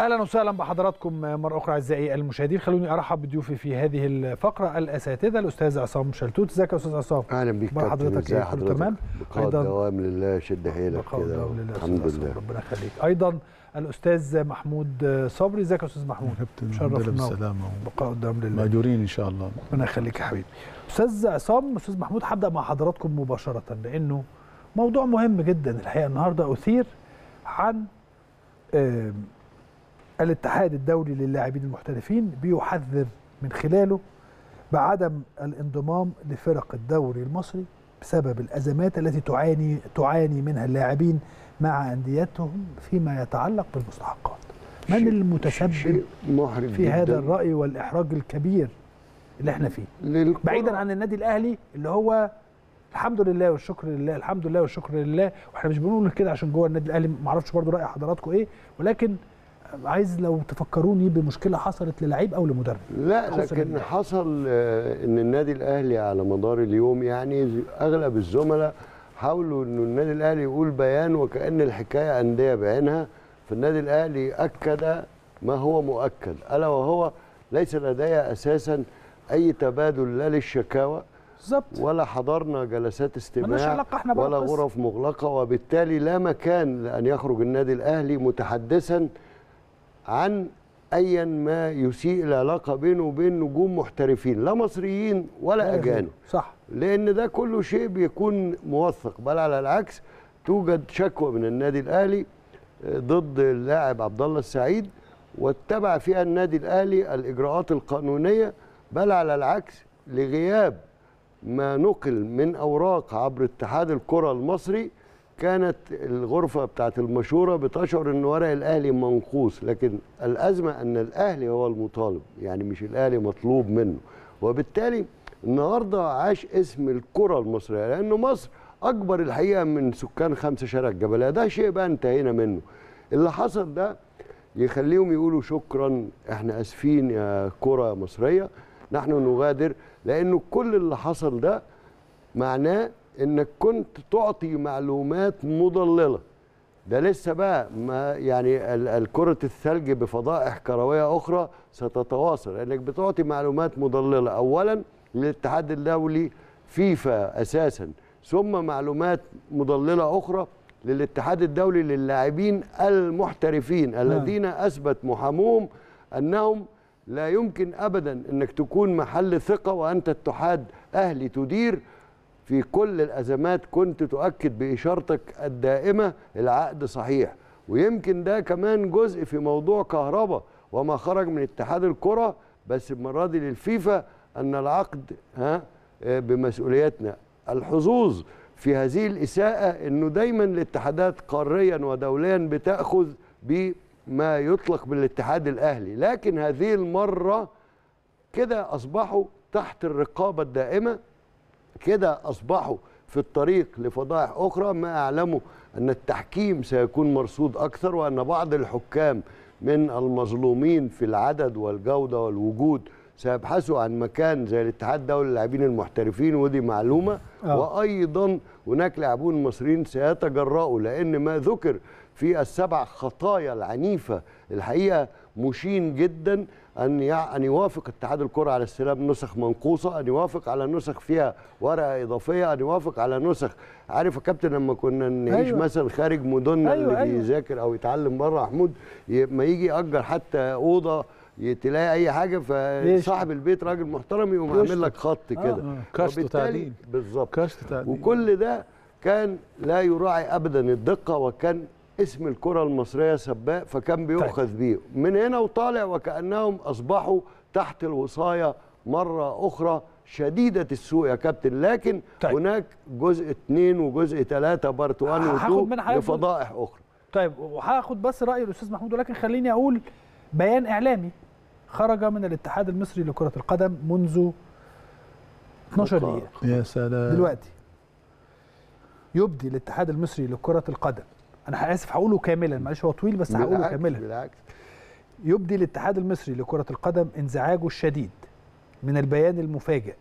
أهلا وسهلا بحضراتكم مرة أخرى أعزائي المشاهدين. خلوني أرحب بضيوفي في هذه الفقرة الأساتذة الاستاذ عصام شلتوت. إزيك يا أستاذ عصام؟ أهلا بيك أخبار كابتن حضرتك ازي كله حضرتك. تمام؟ بقاء دوام لله شد حيلك كده. الحمد لله. ربنا يخليك. أيضا الأستاذ محمود صبري. إزيك يا أستاذ محمود؟ كابتن شرف الحمد لله منور. بالسلامة. بقاء الدوام لله. مأجورين إن شاء الله. ربنا يخليك يا حبيبي. أستاذ عصام أستاذ محمود هبدأ مع حضراتكم مباشرة لأنه موضوع مهم جدا الحقيقة النهارده أثير عن الاتحاد الدولي للاعبين المحترفين بيحذر من خلاله بعدم الانضمام لفرق الدوري المصري بسبب الأزمات التي تعاني تعاني منها اللاعبين مع أنديتهم فيما يتعلق بالمستحقات من المتسبب في جدا هذا الرأي والإحراج الكبير اللي إحنا فيه للكرة. بعيدا عن النادي الأهلي اللي هو الحمد لله والشكر لله الحمد لله والشكر لله وإحنا مش بنقول كده عشان جوه النادي الأهلي ما أعرفش برضو رأي حضراتكم إيه ولكن عايز لو تفكروني بمشكله حصلت للعيب أو لمدرب لا لكن. حصل آه، إن النادي الأهلي على مدار اليوم يعني أغلب الزملاء حاولوا انه النادي الأهلي يقول بيان وكأن الحكاية أندية بعينها فالنادي الأهلي أكد ما هو مؤكد ألا وهو ليس لدي أساسا أي تبادل لا للشكاوى بالظبط ولا حضرنا جلسات استماع إحنا ولا. غرف مغلقة وبالتالي لا مكان لأن يخرج النادي الأهلي متحدثا عن أيا ما يسيء العلاقة بينه وبين نجوم محترفين لا مصريين ولا أجانب. صح. لأن ده كله شيء بيكون موثق بل على العكس توجد شكوى من النادي الأهلي آه، ضد اللاعب عبد الله السعيد واتبع فيها النادي الأهلي الإجراءات القانونية بل على العكس لغياب ما نقل من أوراق عبر اتحاد الكرة المصري كانت الغرفة بتاعت المشوره بتشعر إن ورق الأهلي منقوص لكن الأزمة إن الأهلي هو المطالب يعني مش الأهلي مطلوب منه. وبالتالي النهارده عاش اسم الكرة المصرية لأنه مصر أكبر الحقيقة من سكان خمسه شارع الجبلية. ده شيء بقى انتهينا منه. اللي حصل ده يخليهم يقولوا شكرا إحنا آسفين يا كرة مصرية نحن نغادر لأنه كل اللي حصل ده معناه إنك كنت تعطي معلومات مضللة. ده لسه بقى ما يعني ال- الكرة الثلج بفضائح كروية أخرى ستتواصل. لأنك بتعطي معلومات مضللة أولا للاتحاد الدولي فيفا أساسا ثم معلومات مضللة أخرى للاتحاد الدولي للاعبين المحترفين الذين أثبت محاموهم أنهم لا يمكن أبدا أنك تكون محل ثقة وأنت اتحاد أهلي تدير. في كل الأزمات كنت تؤكد بإشارتك الدائمة العقد صحيح. ويمكن ده كمان جزء في موضوع كهرباء وما خرج من اتحاد الكرة بس المرة دي للفيفا أن العقد ها بمسؤوليتنا. الحظوظ في هذه الإساءة أنه دايما الاتحادات قاريا ودوليا بتأخذ بما يطلق بالاتحاد الأهلي. لكن هذه المرة كده أصبحوا تحت الرقابة الدائمة. كده أصبحوا في الطريق لفضائح أخرى ما أعلمه أن التحكيم سيكون مرصود أكثر وأن بعض الحكام من المظلومين في العدد والجودة والوجود سيبحثوا عن مكان زي الاتحاد الدولي للاعبين المحترفين ودي معلومة آه. وأيضا هناك لاعبون مصريين سيتجرؤوا لأن ما ذكر في السبع خطايا العنيفة الحقيقة مشين جدا أن يع- أن يوافق اتحاد الكرة على استلام نسخ منقوصة أن يوافق على نسخ فيها ورقة إضافية أن يوافق على نسخ عارف يا كابتن لما كنا نعيش أيوة. مثلا خارج مدننا أيوة، اللي أيوة. بيذاكر أو يتعلم بره محمود ي- ما يجي يأجر حتى أوضة ي- تلاقي أي حاجة فصاحب البيت راجل محترم يقوم عامل لك خط كده آه، وبالتالي- وتعديل. بالظبط تعديل وكل ده كان لا يراعي ابدا الدقة وكان اسم الكرة المصرية سباق فكان بيؤخذ بيه. من هنا وطالع وكأنهم أصبحوا تحت الوصاية مرة أخرى شديدة السوء يا كابتن. لكن طيب. طيب. هناك جزء اثنين وجزء ثلاثة بارت 1 هاخد و من 2 حضرتك لفضائح أخرى. طيب وهاخد بس رأي الأستاذ محمود ولكن خليني أقول بيان إعلامي خرج من الاتحاد المصري لكرة القدم منذ 12 دقيقة. يا سلام. دلوقتي يبدي الاتحاد المصري لكرة القدم. أنا آسف هقوله كاملا معلش هو طويل بس هقوله كاملا. بالعكس يبدي الاتحاد المصري لكرة القدم انزعاجه الشديد من البيان المفاجئ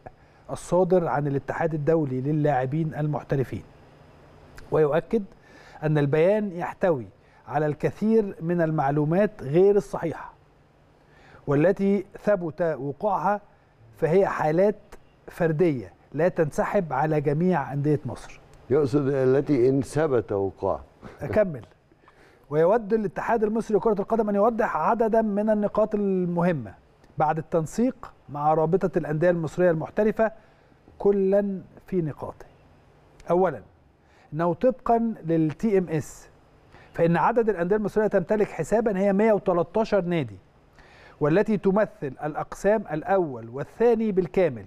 الصادر عن الاتحاد الدولي للاعبين المحترفين. ويؤكد أن البيان يحتوي على الكثير من المعلومات غير الصحيحة والتي ثبت وقوعها فهي حالات فردية لا تنسحب على جميع أندية مصر. يقصد التي إن ثبت وقوعها أكمل. ويود الاتحاد المصري لكرة القدم أن يوضح عددا من النقاط المهمة بعد التنسيق مع رابطة الأندية المصرية المحترفة كلا في نقاطه. اولا إنه طبقا للتي ام اس فإن عدد الأندية المصرية تمتلك حسابا هي 113 نادي والتي تمثل الأقسام الأول والثاني بالكامل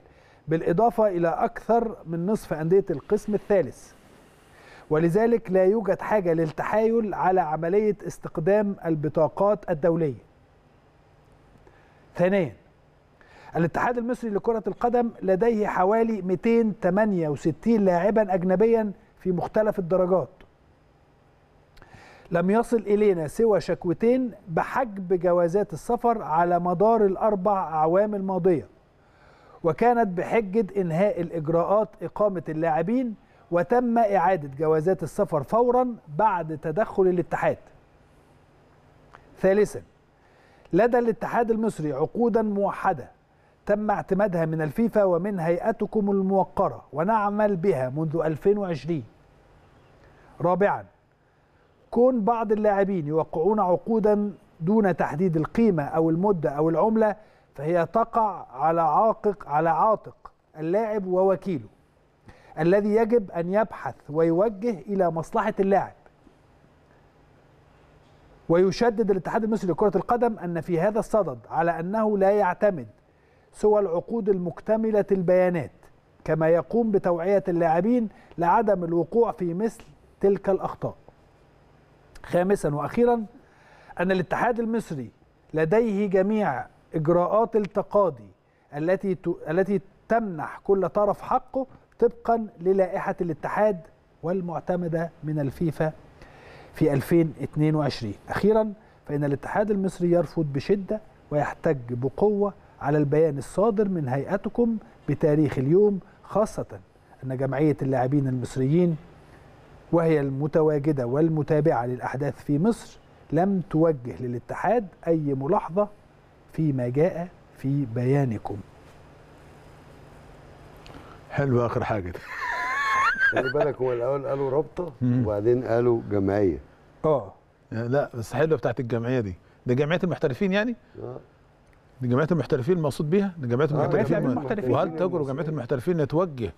بالإضافة إلى أكثر من نصف أندية القسم الثالث. ولذلك لا يوجد حاجة للتحايل على عملية استقدام البطاقات الدولية. ثانيا الاتحاد المصري لكرة القدم لديه حوالي 268 لاعبا أجنبيا في مختلف الدرجات. لم يصل إلينا سوى شكوتين بحجب جوازات السفر على مدار الأربع أعوام الماضية. وكانت بحجة إنهاء الإجراءات إقامة اللاعبين وتم إعادة جوازات السفر فورا بعد تدخل الاتحاد. ثالثا لدى الاتحاد المصري عقودا موحدة تم اعتمادها من الفيفا ومن هيئتكم الموقرة ونعمل بها منذ 2020 رابعا كون بعض اللاعبين يوقعون عقودا دون تحديد القيمة أو المدة أو العملة فهي تقع على عاتق على عاتق اللاعب ووكيله الذي يجب أن يبحث ويوجه إلى مصلحة اللاعب. ويشدد الاتحاد المصري لكرة القدم أن في هذا الصدد على أنه لا يعتمد سوى العقود المكتملة البيانات كما يقوم بتوعية اللاعبين لعدم الوقوع في مثل تلك الأخطاء. خامسا وأخيرا أن الاتحاد المصري لديه جميع إجراءات التقاضي التي التي تمنح كل طرف حقه طبقا للائحة الاتحاد والمعتمدة من الفيفا في 2022 أخيرا فإن الاتحاد المصري يرفض بشدة ويحتج بقوة على البيان الصادر من هيئتكم بتاريخ اليوم خاصة أن جمعية اللاعبين المصريين وهي المتواجدة والمتابعة للأحداث في مصر لم توجه للاتحاد أي ملاحظة فيما جاء في بيانكم. حلو آخر حاجة. دي خلي بالك هو الأول قالوا رابطة. وبعدين قالوا جمعية. آه. لا بس حلوة بتاعت الجمعية دي. ده جمعية المحترفين يعني؟ آه. دي جمعية المحترفين المقصود بيها؟ دي جمعية آه، المحترفين جمعية المحترفين. وهل تجرؤ جمعية المحترفين ان توجه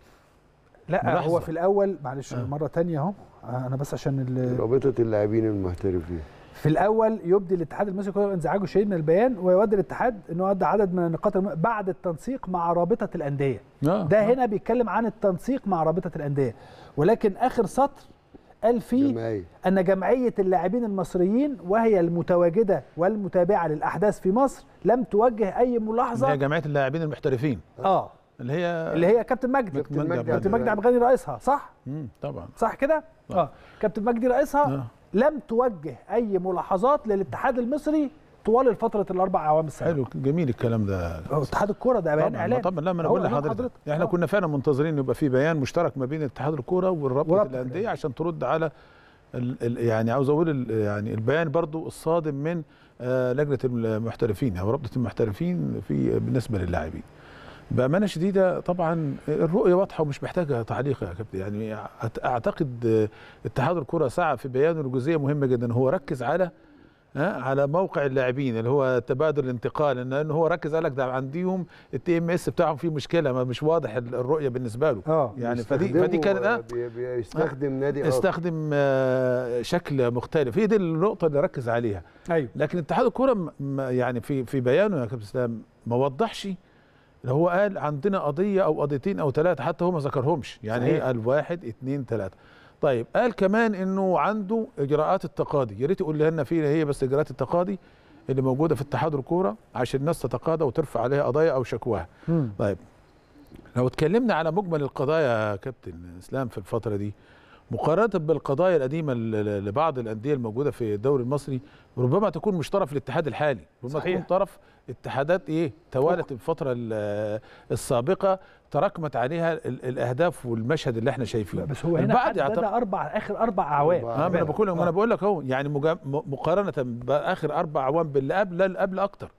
لا ملاحظة. هو في الأول معلش آه. مرة تانية أهو. آه، أنا بس عشان ال- رابطة اللاعبين المحترفين. في الأول يبدي الاتحاد المصري القدم انزعاجه الشديد من البيان ويودي الاتحاد إنه ادى عدد من النقاط الم... بعد التنسيق مع رابطة الأندية. آه. ده آه. هنا بيتكلم عن التنسيق مع رابطة الأندية. ولكن آخر سطر قال فيه جمعية. أن جمعية اللاعبين المصريين وهي المتواجدة والمتابعة للأحداث في مصر لم توجه أي اللي هي ملاحظه جمعية اللاعبين المحترفين. آه. اللي هي اللي هي كابتن مجدي. كابتن مجدي. عبد كابتن مجدي عبد الغني رئيسها صح؟ مم، طبعا. صح كده؟ آه. كابتن مجدي رئيسها؟ آه. لم توجه أي ملاحظات للاتحاد المصري طوال الفترة الأربع اعوام السابقة. حلو جميل الكلام ده. اتحاد الكورة ده بيان إعلامي. طبعا. لا ما أنا بقول لحضرتك. إحنا آه. كنا فعلا منتظرين يبقى في بيان مشترك ما بين اتحاد الكورة والرابطة الأندية. عشان ترد على ال ال يعني عاوز أقول يعني البيان برضو الصادم من آه لجنة المحترفين أو رابطة المحترفين في بالنسبة للاعبين. بأمانة شديدة طبعا الرؤية واضحة ومش محتاجة تعليق يا كابتن. يعني أعتقد آه، اتحاد الكرة سعى في بيانه لجزئيه مهمة جدا. هو ركز على على موقع اللاعبين اللي هو تبادل الانتقال. ان هو ركز قال لك ده عنديهم التي إم إس بتاعهم فيه مشكلة ما مش واضح ال- الرؤية بالنسبة له. آه يعني فدي فدي كانت بيستخدموا- آه بي- بيستخدم نادي. استخدم آه، شكل مختلف. هي دي النقطة اللي ركز عليها. أيوه. لكن اتحاد الكوره م- يعني في في بيانه يا كابتن إسلام ما وضحش اللي هو قال عندنا قضية أو قضيتين أو ثلاثة حتى هو ما ذكرهمش يعني صحيح. هي قال واحد اثنين ثلاثة طيب قال كمان إنه عنده إجراءات التقاضي يا ريت يقول لنا فيها هي بس إجراءات التقاضي اللي موجودة في اتحاد الكورة عشان الناس تتقاضى وترفع عليها قضايا أو شكواها. طيب لو اتكلمنا على مجمل القضايا يا كابتن إسلام في الفترة دي مقارنة بالقضايا القديمة لبعض الأندية الموجودة في الدوري المصري ربما تكون مش طرف الاتحاد الحالي ربما صحيح. تكون طرف اتحادات إيه؟ توالت الفترة ال- السابقة تراكمت عليها ال- الأهداف والمشهد اللي إحنا شايفينه. بس هو هنا حدد يعتقد أربع آخر أربع أعوام. أربع ما أنا بقول ما أنا آه. بقول لك أهو يعني مجا- مقارنة بآخر أربع أعوام باللي قبل لا اللي قبل أكتر.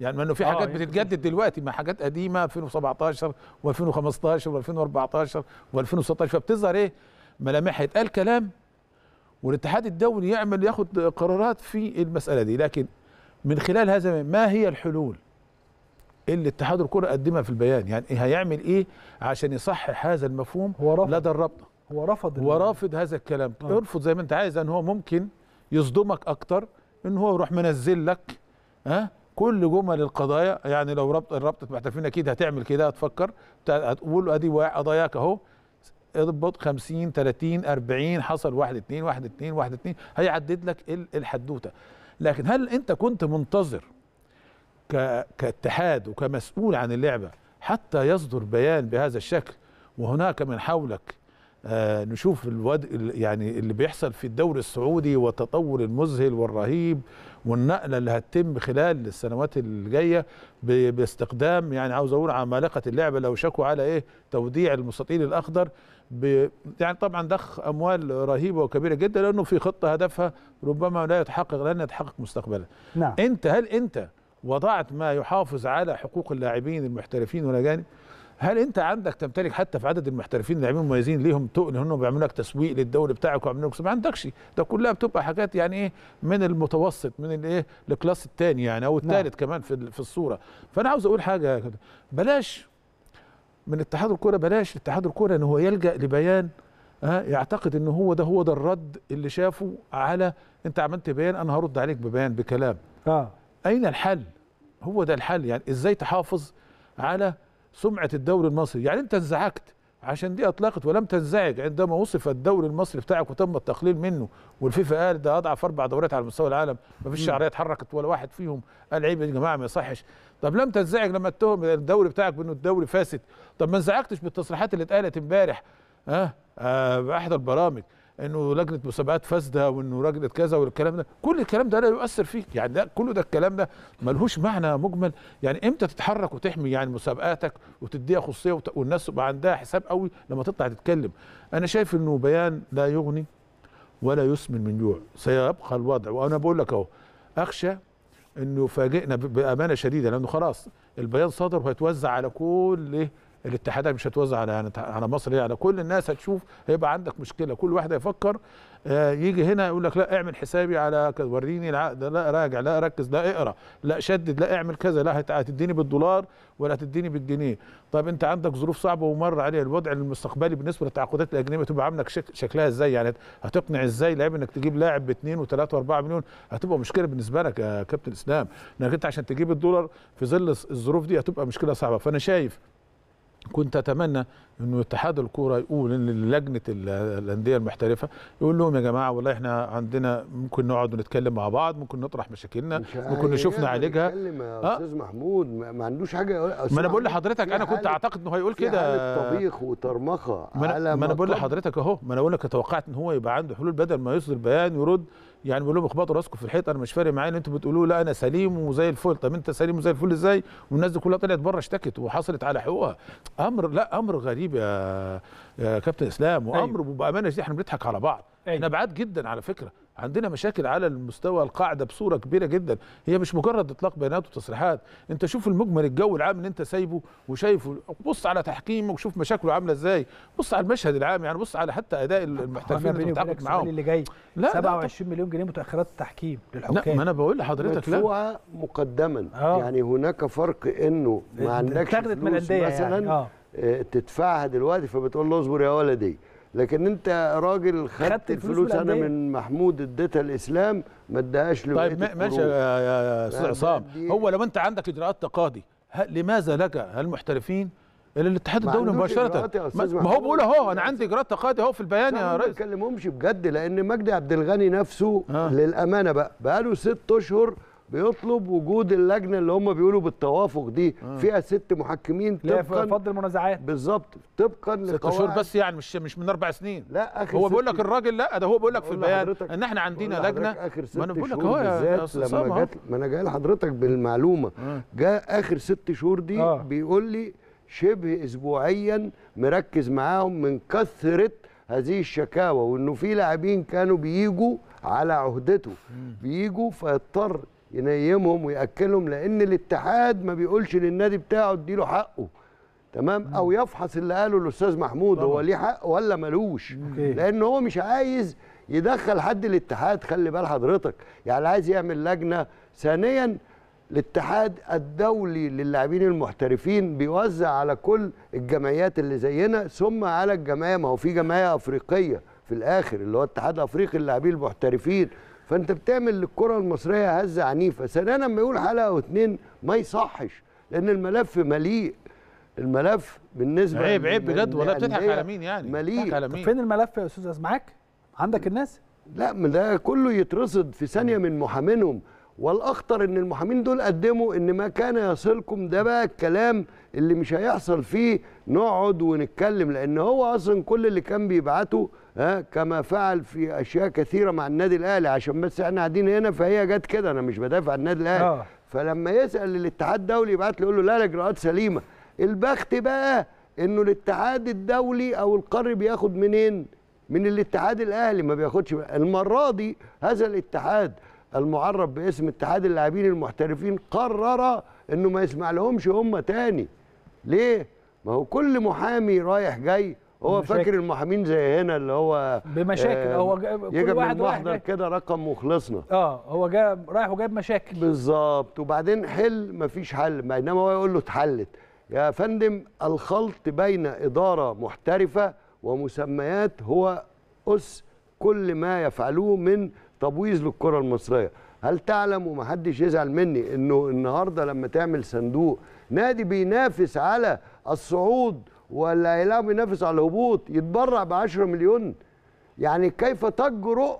يعني ما إنه في آه، حاجات يمكن. بتتجدد دلوقتي مع حاجات قديمة 2017 و2015 و2014 و2016 فبتظهر إيه؟ ملامح هيتقال كلام والاتحاد الدولي يعمل ياخد قرارات في المسألة دي. لكن من خلال هذا ما هي الحلول اللي اتحاد الكرة قدمها في البيان؟ يعني هيعمل إيه عشان يصحح هذا المفهوم هو رفض. لدى الرابطة؟ هو رفض هو رافض هذا الكلام. آه. ارفض زي ما انت عايز ان هو ممكن يصدمك أكتر إن هو يروح منزل لك ها؟ كل جمل القضايا. يعني لو ربط رابطه محترفين أكيد هتعمل كده هتفكر هتقول أدي قضاياك أهو. اضبط 50 30 40 حصل 1 2 1 2 1 2 هيعدد لك ال- الحدوتة. لكن هل انت كنت منتظر كاتحاد وكمسؤول عن اللعبة حتى يصدر بيان بهذا الشكل وهناك من حولك آه نشوف الود... ال- يعني اللي بيحصل في الدوري السعودي والتطور المذهل والرهيب والنقلة اللي هتتم خلال السنوات الجاية ب... باستخدام يعني عاوز أقول عمالقة اللعبة لو شكوا على إيه توديع المستطيل الأخضر ب... يعني طبعا ضخ أموال رهيبة وكبيرة جدا لأنه في خطة هدفها ربما لا يتحقق لن يتحقق مستقبلا. نعم. أنت هل أنت وضعت ما يحافظ على حقوق اللاعبين المحترفين والأجانب؟ هل أنت عندك تمتلك حتى في عدد المحترفين اللاعبين المميزين ليهم تقل إنهم بيعملوا لك تسويق للدوري بتاعك ويعملوا لك ما عندكش. ده كلها بتبقى حاجات يعني إيه من المتوسط من الايه ال class الثاني يعني أو الثالث كمان في في الصورة. فأنا عاوز أقول حاجة كده. بلاش من اتحاد الكورة بلاش اتحاد الكورة إن هو يلجأ لبيان ها يعتقد إن هو ده هو ده الرد اللي شافه على أنت عملت بيان أنا هرد عليك ببيان بكلام. آه. أين الحل؟ هو ده الحل يعني إزاي تحافظ على سمعة الدوري المصري؟ يعني أنت انزعجت عشان دي أطلقت ولم تنزعج عندما وصف الدوري المصري بتاعك وتم التقليل منه والفيفا قال ده أضعف أربع دوريات على مستوى العالم ما فيش شعرية اتحركت ولا واحد فيهم. قال عيب يا جماعة ما يصحش. طب لم تنزعج لما اتهم الدوري بتاعك بأنه الدوري فاسد. طب ما انزعجتش بالتصريحات اللي اتقالت امبارح ها؟ آه باحدى البرامج إنه لجنة مسابقات فاسدة وإنه لجنه كذا والكلام ده. كل الكلام ده لا يؤثر فيك. يعني ده كله ده الكلام ده ملهوش معنى مجمل. يعني إمتى تتحرك وتحمي يعني مسابقاتك وتديها خصوصية وت- والناس تبقى عندها حساب قوي لما تطلع تتكلم؟ أنا شايف إنه بيان لا يغني ولا يسمن من جوع. سيبقى الوضع. وأنا بقول لك أهو أخشى إنه يفاجئنا ب- بأمانة شديدة لأنه خلاص البيان صدر وهيتوزع على كل إيه؟ الاتحادات مش هتوزع على يعني على مصر هي على كل الناس هتشوف هيبقى عندك مشكلة. كل واحد هيفكر يجي هنا يقول لك لا اعمل حسابي على كذا. وريني العقد لا راجع لا ركز لا اقرأ لا شدد لا اعمل كذا لا هت- هتديني بالدولار ولا هتديني بالجنيه. طب انت عندك ظروف صعبة ومر عليها الوضع المستقبلي بالنسبة للتعاقدات الأجنبية تبقى عاملك شك شكلها إزاي؟ يعني هت- هتقنع إزاي لاعب انك تجيب لاعب ب 2 و3 و4 مليون؟ هتبقى مشكلة بالنسبة لك يا كابتن إسلام. انك انت عشان تجيب الدولار في ظل الظروف دي هتبقى مشكلة صعبة. فأنا شايف كنت أتمنى انه اتحاد الكورة يقول إن لجنة ال- الأندية المحترفة يقول لهم يا جماعة والله إحنا عندنا ممكن نقعد ونتكلم مع بعض ممكن نطرح مشاكلنا مش ممكن نشوف نعالجها يا آه. أستاذ محمود ما عندوش حاجة ما أنا بقول لحضرتك أنا كنت أعتقد انه هيقول كده طبيخ وترمخه ما أنا على ما أنا بقول. لحضرتك أهو ما أنا بقول لك توقعت إن هو يبقى عنده حلول بدل ما يصدر بيان يرد يعني بيقول لهم اخبطوا راسكم في الحيط أنا مش فارق معايا ان أنتوا بتقولوا لا أنا سليم وزي الفل. طب أنت سليم وزي الفل إزاي؟ والناس دي كلها طلعت بره اشتكت وحصلت على حقوقها. أمر لا أمر غريب يا يا كابتن إسلام. وأمر بامانه دي إحنا بنضحك على بعض. أيوة. إحنا بعاد جدا على فكرة. عندنا مشاكل على المستوى القاعدة بصورة كبيرة جدا. هي مش مجرد إطلاق بيانات وتصريحات. أنت شوف المجمل الجو العام اللي أنت سايبه وشايفه. بص على تحكيمه وشوف مشاكله عاملة إزاي. بص على المشهد العام يعني. بص على حتى أداء المحترفين اللي بتتعاقد معاهم. اللي جاي لا لا 27 مليون جنيه متأخرات التحكيم لا للحكام ما أنا بقول لحضرتك لا مقدما. آه. يعني هناك فرق إنه ما عندكش اتاخدت من فلوس الانديه مثلا يعني آه، تدفعها دلوقتي فبتقول له اصبر يا ولدي. لكن انت راجل خدت خدت الفلوس أنا. من محمود اديتها الإسلام ما اداهاش له طيب ما- ماشي يا أستاذ عصام هو لو انت عندك اجراءات تقاضي لماذا لجا المحترفين إلى الاتحاد ما الدولي مباشرة ما ما هو. بيقول أهو أنا عندي اجراءات تقاضي أهو في البيان يا ما ريس تكلمهمش بجد لأن مجدي عبد الغني نفسه آه. للأمانة بقى بقى له ست أشهر بيطلب وجود اللجنة اللي هم بيقولوا بالتوافق دي. فيها ست محكمين لا طبقا. فضل المنازعات. بالظبط. طبقا ست شهور بس يعني مش مش من أربع سنين. لا آخر هو بيقول لك الراجل لا ده هو بيقول لك في البيان إن إحنا عندنا لجنه لحضرتك آخر ست ما أنا بقول لك اهو يا- لما. جت ما أنا جاي لحضرتك بالمعلومة. جاء آخر ست شهور دي آه. بيقول لي شبه اسبوعيا مركز معاهم من كثرة هذه الشكاوى وإنه في لاعبين كانوا بيجوا على عهدته. بيجوا فيضطر ينيمهم ويأكلهم لأن الاتحاد ما بيقولش للنادي بتاعه اديله حقه. تمام؟ أو يفحص اللي قاله الأستاذ محمود هو طبعا. ليه حق ولا ملوش. لأن هو مش عايز يدخل حد الاتحاد. خلي بال حضرتك يعني عايز يعمل لجنة. ثانيا الاتحاد الدولي للاعبين المحترفين بيوزع على كل الجمعيات اللي زينا ثم على الجمعية. ما هو في جمعية أفريقية في الآخر اللي هو الاتحاد الافريقي للاعبين المحترفين. فانت بتعمل للكرة المصرية هزة عنيفة. ثانيا لما يقول حلقة أو اتنين ما يصحش لأن الملف مليء الملف بالنسبة عيب عيب بجد والله بتضحك على مين يعني؟ مليء. بتضحك على طب مين؟ فين الملف يا أستاذ؟ معاك؟ عندك الناس؟ لا ما ده كله يترصد في ثانية من محامينهم. والأخطر إن المحامين دول قدموا إن ما كان يصلكم ده بقى الكلام اللي مش هيحصل فيه نقعد ونتكلم لأن هو أصلا كل اللي كان بيبعته ها كما فعل في أشياء كثيرة مع النادي الأهلي عشان بس إحنا قاعدين هنا فهي جت كده أنا مش بدافع عن النادي الأهلي. آه. فلما يسأل الاتحاد الدولي يبعت له يقول له لا الاجراءات سليمة البخت بقى إنه الاتحاد الدولي أو القاري بياخد منين؟ من الاتحاد الأهلي ما بياخدش المرة دي هذا الاتحاد. المعرف باسم اتحاد اللاعبين المحترفين قرر إنه ما يسمع لهمش هم تاني. ليه؟ ما هو كل محامي رايح جاي هو بمشاكل. فاكر المحامين زي هنا اللي هو بمشاكل. هو جا- كل يجي واحد من رايح محضر جاي. كده رقم مخلصنا آه هو جاي رايح وجايب مشاكل. بالظبط. وبعدين حل مفيش حل. بينما هو يقول له اتحلت. يا فندم الخلط بين إدارة محترفة ومسميات هو أس كل ما يفعلوه من تبويظ للكرة المصرية. هل تعلم ومحدش يزعل مني إنه النهارده لما تعمل صندوق نادي بينافس على الصعود ولا هيلاقي بينافس على الهبوط يتبرع ب 10 مليون؟ يعني كيف تجرؤ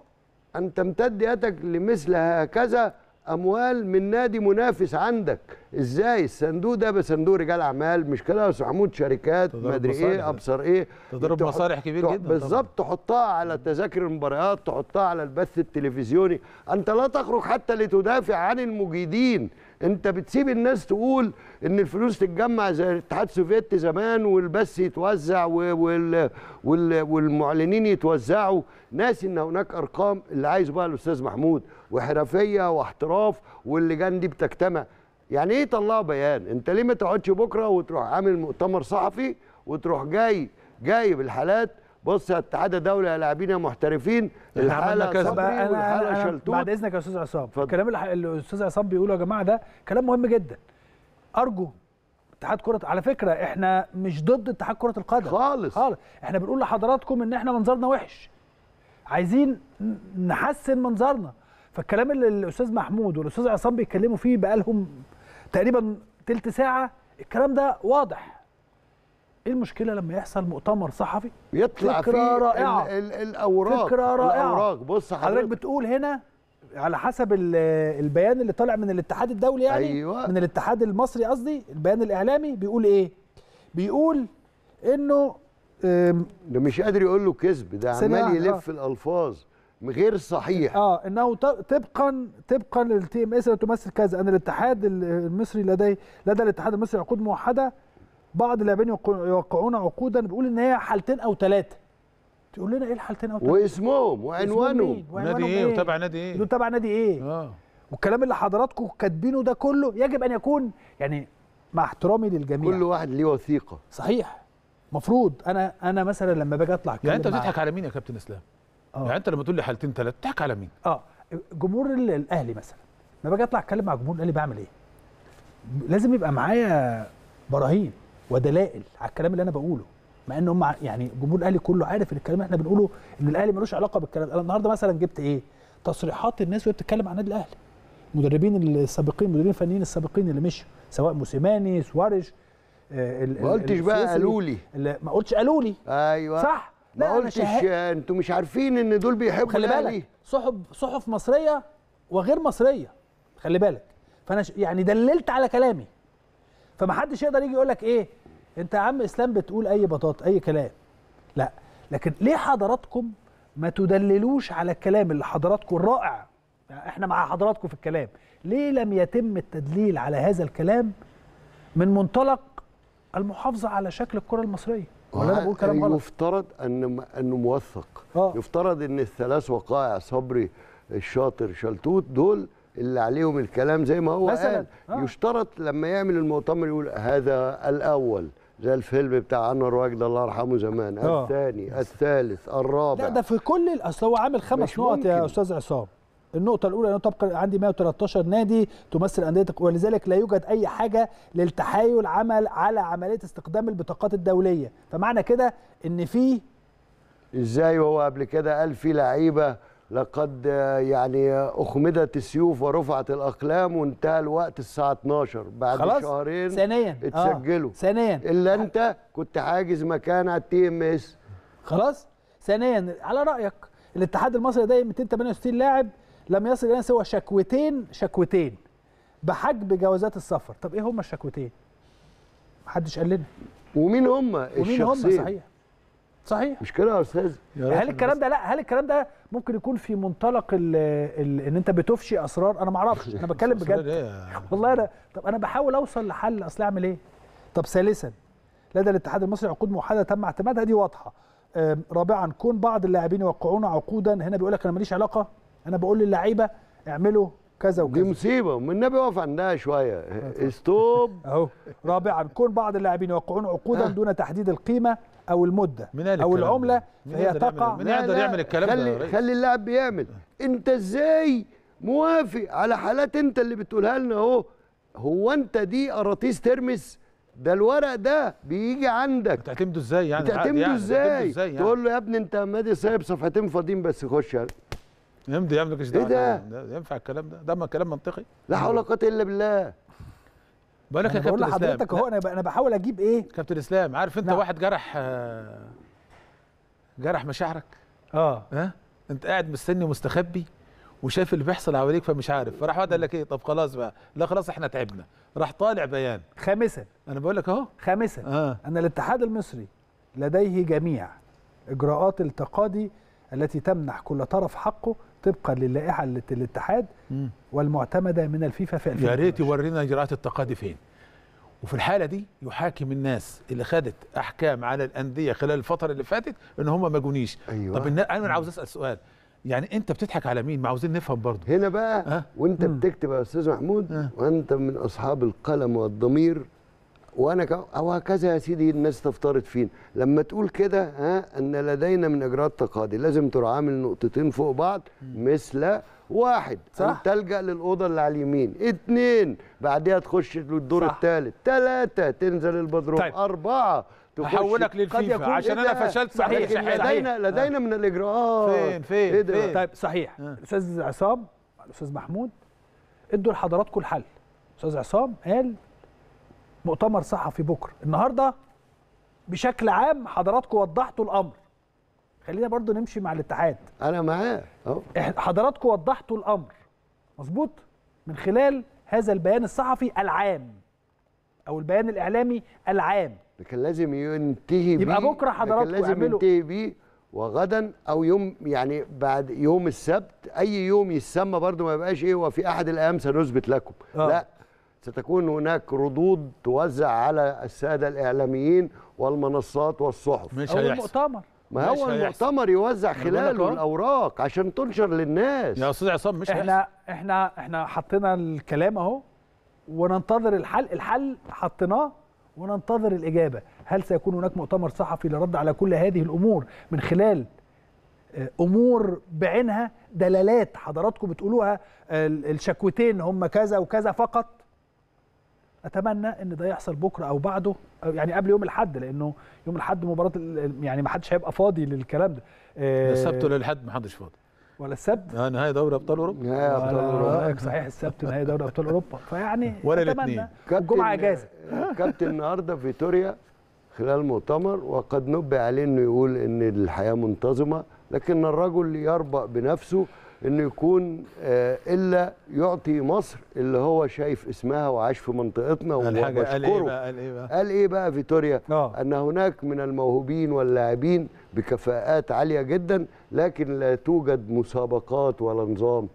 أن تمتد يدك لمثل هكذا أموال من نادي منافس عندك. إزاي؟ الصندوق ده بصندوق رجال أعمال مش كده يا أستاذ محمود شركات مدري. أبصر إيه. تضارب تحط- مصالح كبير جدا. بالظبط تحطها على تذاكر المباريات تحطها على البث التلفزيوني. أنت لا تخرج حتى لتدافع عن المجيدين. انت بتسيب الناس تقول ان الفلوس تتجمع زي الاتحاد السوفيتي زمان والبث يتوزع وال وال والمعلنين يتوزعوا. ناسي ان هناك ارقام اللي عايز بقى الأستاذ محمود وحرفية واحتراف واللجان دي بتجتمع. يعني إيه طلعوا بيان؟ انت ليه ما تقعدش بكرة وتروح عامل مؤتمر صحفي وتروح جاي جايب الحالات بص يا اتحاد الدولي يا لاعبين يا محترفين الحالة. صبري والحالة شلتوت. بعد إذنك يا أستاذ عصام. الكلام اللي الأستاذ عصام بيقوله يا جماعة ده كلام مهم جدا. أرجو اتحاد كره على فكرة إحنا مش ضد اتحاد كرة القدم. خالص. خالص. إحنا بنقول لحضراتكم إن إحنا منظرنا وحش. عايزين نحسن منظرنا. فالكلام اللي الأستاذ محمود والأستاذ عصام بيتكلموا فيه بقالهم تقريبا تلت ساعة الكلام ده واضح. إيه المشكلة لما يحصل مؤتمر صحفي يطلع فكرة فيه رائعة. ال- ال- الأوراق فكرة رائعة. الأوراق بص حضرتك حضرتك بتقول هنا على حسب ال- البيان اللي طالع من الاتحاد الدولي يعني أيوة. من الاتحاد المصري قصدي البيان الإعلامي بيقول إيه بيقول إنه ده مش قادر يقول له كذب ده عمال يلف الألفاظ غير صحيح آه إنه طبقا طبقا للتي ام اس تمثل كذا أن الاتحاد ال- المصري لدي لدى الاتحاد المصري عقود موحدة بعض اللاعبين يوقع- يوقعون عقودا بيقول إن هي حالتين أو ثلاثة تقول لنا إيه الحالتين أو ثلاثة واسمهم وعنوانهم. نادي إيه؟ وتابع نادي إيه؟ دول تبع نادي إيه؟ آه. والكلام اللي حضراتكم كاتبينه ده كله يجب أن يكون يعني مع احترامي للجميع. كل واحد ليه وثيقة. صحيح. مفروض. أنا أنا مثلا لما باجي أطلع يعني أنت بتضحك على مين يا كابتن إسلام؟ آه. يعني أنت لما تقول لي حالتين ثلاثة بتضحك على مين؟ آه. جمهور ال- الأهلي مثلا. لما باجي أطلع أتكلم مع جمهور الأهلي بعمل إيه؟ لازم يبقى معايا براهين. ودلائل على الكلام اللي أنا بقوله. مع إن هم يعني جمهور الأهلي كله عارف إن الكلام اللي إحنا بنقوله إن الأهلي ملوش علاقة بالكلام أنا النهارده مثلا جبت إيه؟ تصريحات الناس وهي بتتكلم عن النادي الأهلي. المدربين السابقين المدربين الفنيين السابقين اللي مشوا سواء موسيماني سواريش آه، ما قلتش بقى قالوا لي ما قلتش قالوا لي أيوه. صح. ما قلتش أنتوا مش عارفين إن دول بيحبوا خلي الأهلي. بالك صحف صحف مصرية وغير مصرية. خلي بالك. فأنا ش- يعني دللت على كلامي. فما حدش يقدر يجي يقول لك إيه أنت يا عم إسلام بتقول أي بطاط أي كلام. لا لكن ليه حضراتكم ما تدللوش على الكلام اللي حضراتكم الرائع يعني إحنا مع حضراتكم في الكلام. ليه لم يتم التدليل على هذا الكلام من منطلق المحافظة على شكل الكرة المصرية؟ ولا أنا بقول كلام غلط؟ يفترض أن أنه موثق. آه. يفترض إن الثلاث وقائع صبري الشاطر شلتوت دول اللي عليهم الكلام زي ما هو مثلاً. قال آه. يشترط لما يعمل المؤتمر يقول هذا الأول زي الفيلم بتاع أنور وجدي الله يرحمه زمان آه. الثاني الثالث الرابع لا ده في كل ال- أصل هو عامل خمس نقط يا. أستاذ عصام النقطة الأولى أنه تبقى عندي 113 نادي تمثل أندية ولذلك لا يوجد أي حاجة للتحايل عمل على عملية استخدام البطاقات الدولية فمعنى كده إن في إزاي وهو قبل كده قال في لعيبة لقد آه، يعني آه، أخمدت السيوف ورفعت الأقلام وانتهى الوقت الساعة 12 بعد خلاص شهرين ثانيا. آه، اتسجلوا. ثانيا. إلا أنت كنت حاجز مكان على التي إم إس. خلاص؟ ثانيا على رأيك الاتحاد المصري ده 268 لاعب لم يصل إلى سوى شكوتين شكوتين بحجب جوازات السفر. طب إيه هم الشكوتين؟ محدش قال لنا. ومين هم ومين هم الشخصين. صحيح. صحيح. مش كده يا أستاذ؟ هل الكلام ده لا هل الكلام ده ممكن يكون في منطلق ال ال إن أنت بتفشي أسرار؟ أنا ما أعرفش أنا بتكلم بجد. والله أنا طب أنا بحاول أوصل لحل أصل أعمل إيه؟ طب ثالثا لدى الاتحاد المصري عقود موحدة تم اعتمادها دي واضحة. رابعا كون بعض اللاعبين يوقعون عقودا. هنا بيقول لك أنا ماليش علاقة. أنا بقول للعيبة اعملوا كذا دي وكذا مصيبه والنبي واقف عندها شوية. ستوب أهو. رابعا كون بعض اللاعبين يوقعون عقودا آه. دون تحديد القيمة. أو المدة أو العملة ده؟ فهي تقع. مين لا، يقدر يعمل الكلام ده؟ خلي ريس؟ خلي اللاعب بيعمل. انت إزاي موافق على حالات انت اللي بتقولها لنا اهو؟ هو انت دي قراطيس ترمس؟ ده الورق ده بيجي عندك. بتعتمدوا إزاي يعني؟ بتعتمده يعني إزاي؟ يعني؟ تقول له يا ابني انت مادي سايب صفحتين فاضيين بس خش يعني. يمضي يعمل لك إيه ده؟ ينفع الكلام ده؟ ده ما كلام منطقي. لا حول ولا قوة إلا بالله. بقول لك يا كابتن إسلام لحضرتك اهو أنا أنا بحاول أجيب إيه؟ كابتن إسلام عارف أنت نعم. واحد جرح آه، جرح مشاعرك؟ آه. ها؟ أنت قاعد مستني ومستخبي وشايف اللي بيحصل حواليك فمش عارف. فراح واحد قال لك إيه؟ طب خلاص بقى. لا خلاص إحنا تعبنا. راح طالع بيان. خامسا. أنا بقول لك أهو. خامسا. آه. أن الاتحاد المصري لديه جميع إجراءات التقاضي التي تمنح كل طرف حقه طبقا للائحة الت- الاتحاد مم. والمعتمدة من الفيفا في يا ريت 2012 يورينا إجراءات التقاضي فين وفي الحالة دي يحاكم الناس اللي خدت أحكام على الأندية خلال الفترة اللي فاتت إن هم ما جونيش أيوة. طب أنا عاوز أسأل سؤال يعني أنت بتضحك على مين ما عاوزين نفهم برضه هنا بقى ها؟ وأنت. بتكتب يا أستاذ محمود ها. وأنت من أصحاب القلم والضمير وأنا. أو هكذا يا سيدي الناس تفترض فين لما تقول كده ها إن لدينا من إجراءات تقاضي لازم تراعى من نقطتين فوق بعض مثل واحد صح. ان تلجأ للأوضة اللي على اليمين اثنين بعدها تخش للدور. الثالث ثلاثة تنزل البدروم طيب. أربعة هحولك قد للفيفا عشان ده؟ فشلت صحيح، صحيح. لدينا لدينا من الإجراءات فين- فين- إيه؟ فين؟ طيب صحيح آه. الأستاذ عصام الأستاذ محمود ادوا لحضراتكم الحل الأستاذ عصام قال مؤتمر صحفي بكرة. النهاردة بشكل عام حضراتكم وضحتوا الأمر. خلينا برضو نمشي مع الاتحاد. أنا معاه أهو. حضراتكم وضحتوا الأمر. مظبوط؟ من خلال هذا البيان الصحفي العام. أو البيان الإعلامي العام. لكن لازم ينتهي يبقى بيه بكرة حضراتكم لكن لازم اعملوا- ينتهي بيه وغدا أو يوم يعني بعد يوم السبت. أي يوم يسمى برضو ما يبقاش إيه وفي أحد الأيام سنثبت لكم. آه. لا ستكون هناك ردود توزع على السادة الإعلاميين والمنصات والصحف. مش أو هيحصل. المؤتمر. ما هو. المؤتمر يوزع خلاله. الأوراق عشان تنشر للناس. يا أستاذ عصام مش هيحصل. إحنا إحنا إحنا حطينا الكلام أهو وننتظر الحل الحل حطيناه وننتظر الإجابة. هل سيكون هناك مؤتمر صحفي للرد على كل هذه الأمور من خلال آه، أمور بعينها؟ دلالات حضراتكم بتقولوها آه، الشكوتين هم كذا وكذا فقط؟ أتمنى إن ده يحصل بكرة أو بعده أو يعني قبل يوم الأحد لأنه يوم الأحد مباراة ال- يعني ما حدش هيبقى فاضي للكلام ده آه، لا السبت ولا الحد ما حدش فاضي ولا السبت آه، نهائي دوري أبطال أوروبا أبطال ولا أوروبا. رايك صحيح السبت نهائي دوري أبطال أوروبا فيعني ولا أتمنى. الاتنين. الجمعة إجازة كابتن النهارده فيتوريا خلال المؤتمر وقد نبه عليه إنه يقول إن الحياة منتظمة لكن الرجل يربأ بنفسه إنه يكون آه، إلا يعطي مصر اللي هو شايف اسمها وعاش في منطقتنا الحاجة قال إيه وبشكره بقى؟ قال إيه بقى؟ قال إيه بقى فيتوريا؟ آه. أن هناك من الموهوبين واللاعبين بكفاءات عالية جدا لكن لا توجد مسابقات ولا نظام.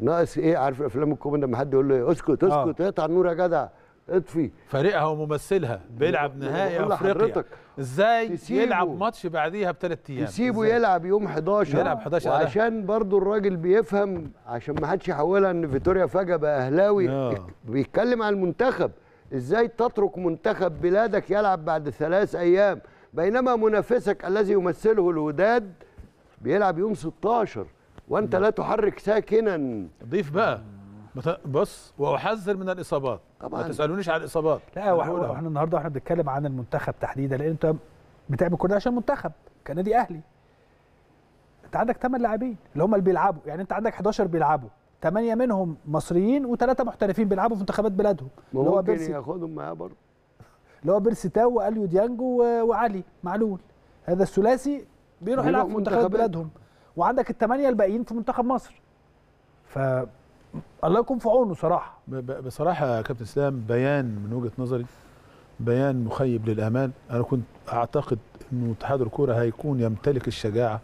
ناقص إيه؟ عارف الافلام الكوميدي لما حد يقول له اسكت آه. اسكت اقطع النور يا جدع. اطفي. فريقها وممثلها بيلعب نهائي أفريقيا. إزاي. يلعب ماتش بعديها بثلاث أيام؟ تسيبه إزاي؟ يلعب يوم 11 يلعب 11 على- وعشان برضو الراجل بيفهم عشان ما حدش يحولها إن فيتوريا فجأة بقى أهلاوي. آه. بيتكلم عن المنتخب. إزاي تترك منتخب بلادك يلعب بعد ثلاث أيام؟ بينما منافسك الذي يمثله الوداد بيلعب يوم 16 وأنت لا تحرك ساكنا. ضيف بقى. بص واحذر من الإصابات. طبعاً. ما تسألونيش على الإصابات. لا. وإحنا النهارده إحنا بنتكلم عن المنتخب تحديدا لأن أنت بتعمل كل ده عشان منتخب كنادي أهلي. أنت عندك 8 لاعبين اللي هم اللي بيلعبوا. يعني أنت عندك 11 بيلعبوا. 8 منهم مصريين وثلاثه محترفين بيلعبوا في منتخبات بلادهم. اللي هو ممكن بيرسي ياخدهم معاه برضه. اللي هو بيرسي تاو وأليو ديانج وعلي معلول. هذا الثلاثي بيروح يلعب في منتخبات. بلادهم. وعندك الثمانيه الباقيين في منتخب مصر. ف الله يكون في عونه صراحة. بصراحة يا كابتن إسلام بيان من وجهة نظري بيان مخيب للامال أنا كنت أعتقد إنه اتحاد الكورة هيكون يمتلك الشجاعة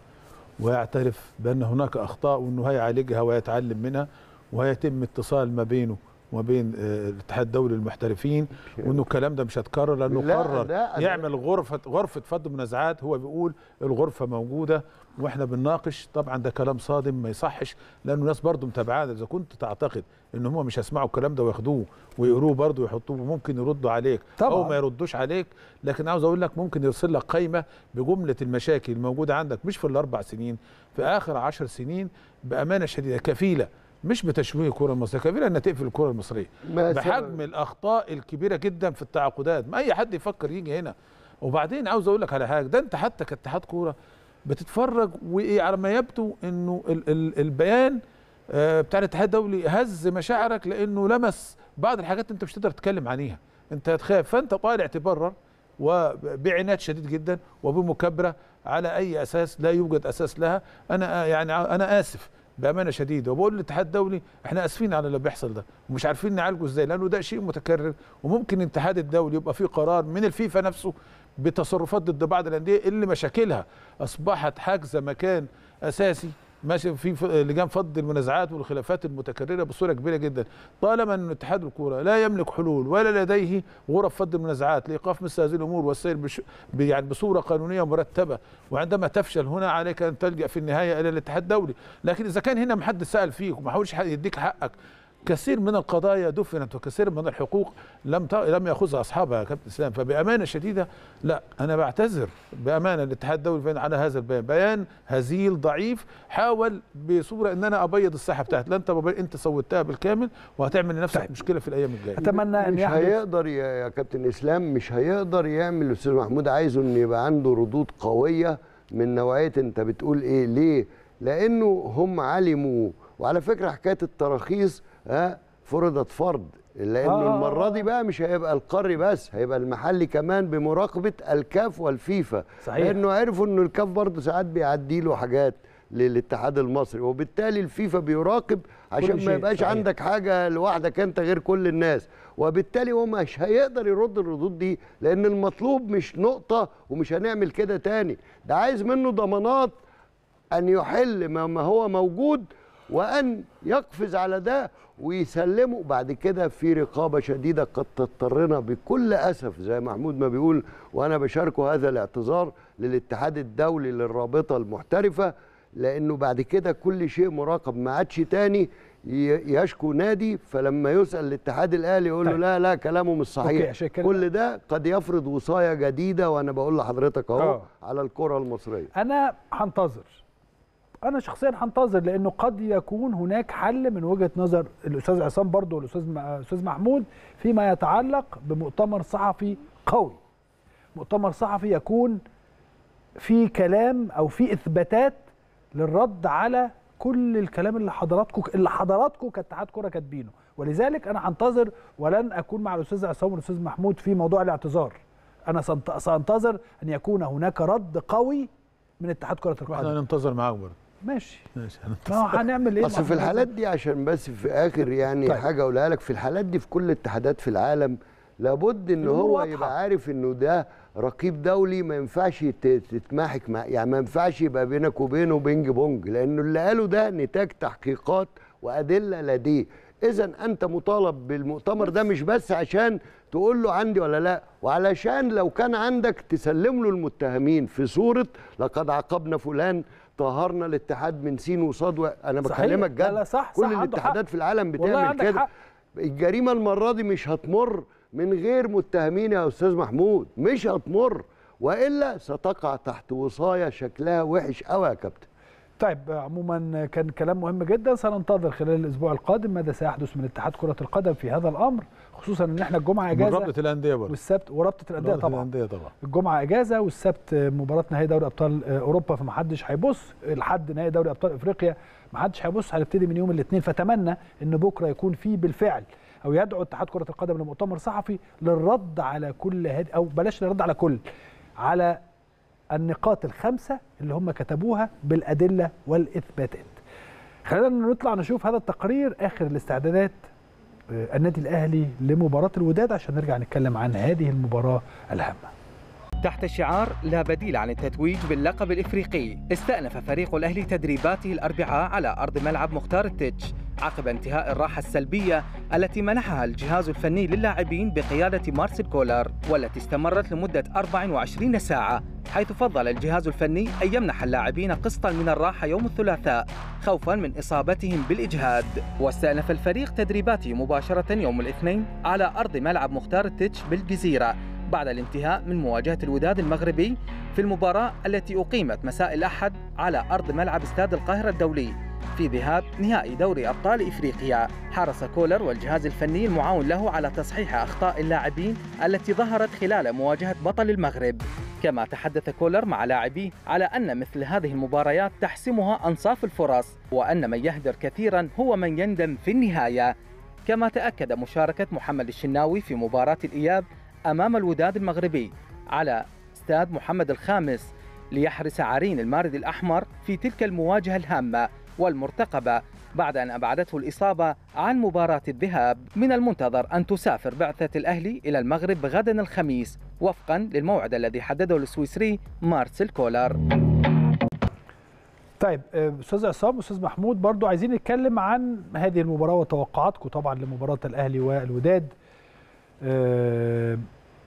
ويعترف بأن هناك أخطاء وإنه هيعالجها ويتعلم منها وهيتم اتصال ما بينه. وما بين آه، الاتحاد الدولي للمحترفين وإنه الكلام ده مش هيتكرر لأنه لا، قرر لا، يعمل غرفة غرفة فض منازعات. هو بيقول الغرفة موجودة وإحنا بنناقش. طبعا ده كلام صادم ما يصحش لأنه الناس برضو متابعاه. إذا كنت تعتقد إن هم مش هيسمعوا الكلام ده وياخدوه ويقروه برضو ويحطوه ممكن يردوا عليك طبعاً. أو ما يردوش عليك. لكن عاوز أقول لك ممكن يرسل لك قائمه بجملة المشاكل الموجودة عندك مش في الأربع سنين في آخر عشر سنين بأمانة شديدة كفيلة. مش بتشويه الكره المصريه كفيله إنها تقفل الكرة المصرية. بحجم الأخطاء الكبيرة جدا في التعاقدات. ما أي حد يفكر يجي هنا. وبعدين عاوز أقول لك على حاجة ده أنت حتى كاتحاد كورة بتتفرج وايه على ما يبدو إنه ال ال البيان آه، بتاع الاتحاد الدولي هز مشاعرك لإنه لمس بعض الحاجات أنت مش تقدر تتكلم عنيها. أنت هتخاف فأنت طالع تبرر وبعناد شديد جدا وبمكابرة على أي أساس لا يوجد أساس لها. أنا آه، يعني أنا آسف. بأمانة شديده وبقول للاتحاد الدولي إحنا آسفين على اللي بيحصل ده ومش عارفين نعالجه إزاي لأنه ده شيء متكرر. وممكن الاتحاد الدولي يبقى فيه قرار من الفيفا نفسه بتصرفات ضد بعض الأندية اللي مشاكلها أصبحت حاجزه مكان أساسي ماشي في لجان فض المنازعات والخلافات المتكررة بصورة كبيرة جدا. طالما إن اتحاد الكورة لا يملك حلول ولا لديه غرف فض المنازعات لإيقاف مثل هذه الأمور والسير بش يعني بصورة قانونية مرتبة وعندما تفشل هنا عليك أن تلجأ في النهاية إلى الاتحاد الدولي. لكن إذا كان هنا محدش سأل فيك وما حاولش يديك حقك كثير من القضايا دفنت وكثير من الحقوق لم ت... لم يأخذها أصحابها يا كابتن اسلام فبأمانة شديدة لا أنا بعتذر بأمانة الاتحاد الدولي على هذا البيان. بيان هزيل ضعيف حاول بصورة إن أنا أبيض الساحه بتاعتي لا انت. إنت سويتها بالكامل وهتعمل لنفسك طيب. مشكلة في الأيام الجاية. أتمنى أن مش يحدث هيقدر يا يا كابتن إسلام مش هيقدر يعمل الاستاذ محمود. عايزه إن يبقى عنده ردود قوية من نوعية أنت بتقول إيه ليه؟ لأنه هم علموا. وعلى فكرة حكاية التراخيص ها فرضت فرض لأنه آه، المرة. دي بقى مش هيبقى القاري بس هيبقى المحلي كمان بمراقبة الكاف والفيفا صحيح. لأنه عرفوا إنه الكاف برضه ساعات بيعدي له حاجات للاتحاد المصري وبالتالي الفيفا بيراقب عشان ما يبقاش صحيح. عندك حاجة لوحدك أنت غير كل الناس وبالتالي هو مش هيقدر يرد الردود دي لأن المطلوب مش نقطة ومش هنعمل كده تاني ده عايز منه ضمانات أن يحل ما هو موجود وأن يقفز على ده ويسلمه بعد كده في رقابة شديدة قد تضطرنا بكل أسف زي محمود ما بيقول وأنا بشاركه هذا الاعتذار للاتحاد الدولي للرابطة المحترفة لأنه بعد كده كل شيء مراقب ما عادش تاني يشكو نادي فلما يسأل الاتحاد الأهلي يقول له طيب. لا لا كلامه مش صحيح كل ده قد يفرض وصاية جديدة وأنا بقول لحضرتك أهو آه. على الكرة المصرية أنا هنتظر أنا شخصيا هنتظر لأنه قد يكون هناك حل من وجهة نظر الأستاذ عصام برضو والأستاذ الاستاذ محمود فيما يتعلق بمؤتمر صحفي قوي. مؤتمر صحفي يكون في كلام أو في إثباتات للرد على كل الكلام اللي حضراتكم اللي حضراتكم كاتحاد كرة كاتبينه ولذلك أنا هنتظر ولن أكون مع الأستاذ عصام والأستاذ محمود في موضوع الاعتذار. أنا سأنتظر أن يكون هناك رد قوي من اتحاد كرة القدم. هننتظر معاك برضه ماشي. ماشي. ما هو هنعمل إيه؟ أصل في الحالات دي عشان بس في آخر يعني طيب. حاجة أقولها لك في الحالات دي في كل الاتحادات في العالم لابد إن هو واضحة. يبقى عارف إنه ده رقيب دولي ما ينفعش تتماحك مع يعني ما ينفعش يبقى بينك وبينه بينج بونج لأنه اللي قاله ده نتاج تحقيقات وأدلة لديه. إذا أنت مطالب بالمؤتمر ده مش بس عشان تقول له عندي ولا لا وعلشان لو كان عندك تسلم له المتهمين في صورة لقد عاقبنا فلان طهرنا الاتحاد من سين وصاد أنا. بكلمك جد لا لا صح، كل صح، الاتحادات. في العالم بتعمل كده حق. الجريمة المرة دي مش هتمر من غير متهمين يا أستاذ محمود مش هتمر وإلا ستقع تحت وصاية شكلها وحش قوي يا كابتن طيب عموما كان كلام مهم جدا سننتظر خلال الأسبوع القادم ماذا سيحدث من اتحاد كرة القدم في هذا الأمر خصوصا إن إحنا الجمعة إجازة رابطة الأندية برضه. والسبت ورابطة الأندية طبعا. الأندية طبعا. الجمعة إجازة والسبت مباراة نهائي دوري أبطال أوروبا فمحدش هيبص لحد نهائي دوري أبطال إفريقيا. محدش هيبص هنبتدي من يوم الاثنين. فأتمنى إن بكرة يكون فيه بالفعل أو يدعو اتحاد كرة القدم لمؤتمر صحفي للرد على كل هذه أو بلاش للرد على كل على النقاط الخمسة اللي هم كتبوها بالأدلة والإثباتات. خلينا نطلع نشوف هذا التقرير آخر الاستعدادات. النادي الأهلي لمباراة الوداد عشان نرجع نتكلم عن هذه المباراة الهامة. تحت شعار لا بديل عن التتويج باللقب الإفريقي استأنف فريق الأهلي تدريباته الأربعاء على أرض ملعب مختار التتش عقب انتهاء الراحة السلبية التي منحها الجهاز الفني للاعبين بقيادة مارسيل كولر والتي استمرت لمدة 24 ساعة حيث فضل الجهاز الفني أن يمنح اللاعبين قسطا من الراحة يوم الثلاثاء خوفا من إصابتهم بالإجهاد. واستأنف الفريق تدريباته مباشرة يوم الاثنين على أرض ملعب مختار التتش بالجزيرة بعد الانتهاء من مواجهة الوداد المغربي في المباراة التي أقيمت مساء الأحد على أرض ملعب استاد القاهرة الدولي. في ذهاب نهائي دوري أبطال إفريقيا. حرص كولر والجهاز الفني المعاون له على تصحيح أخطاء اللاعبين التي ظهرت خلال مواجهة بطل المغرب. كما تحدث كولر مع لاعبيه على أن مثل هذه المباريات تحسمها أنصاف الفرص وأن من يهدر كثيرا هو من يندم في النهاية. كما تأكد مشاركة محمد الشناوي في مباراة الإياب أمام الوداد المغربي على استاد محمد الخامس ليحرس عرين المارد الأحمر في تلك المواجهة الهامة. والمرتقبة بعد أن أبعدته الإصابة عن مباراة الذهاب. من المنتظر أن تسافر بعثة الأهلي إلى المغرب غدا الخميس وفقا للموعد الذي حدده السويسري مارسيل كولر. طيب آه، أستاذ عصام أستاذ محمود برضو عايزين نتكلم عن هذه المباراة وتوقعاتكم طبعا لمباراة الأهلي والوداد. آه،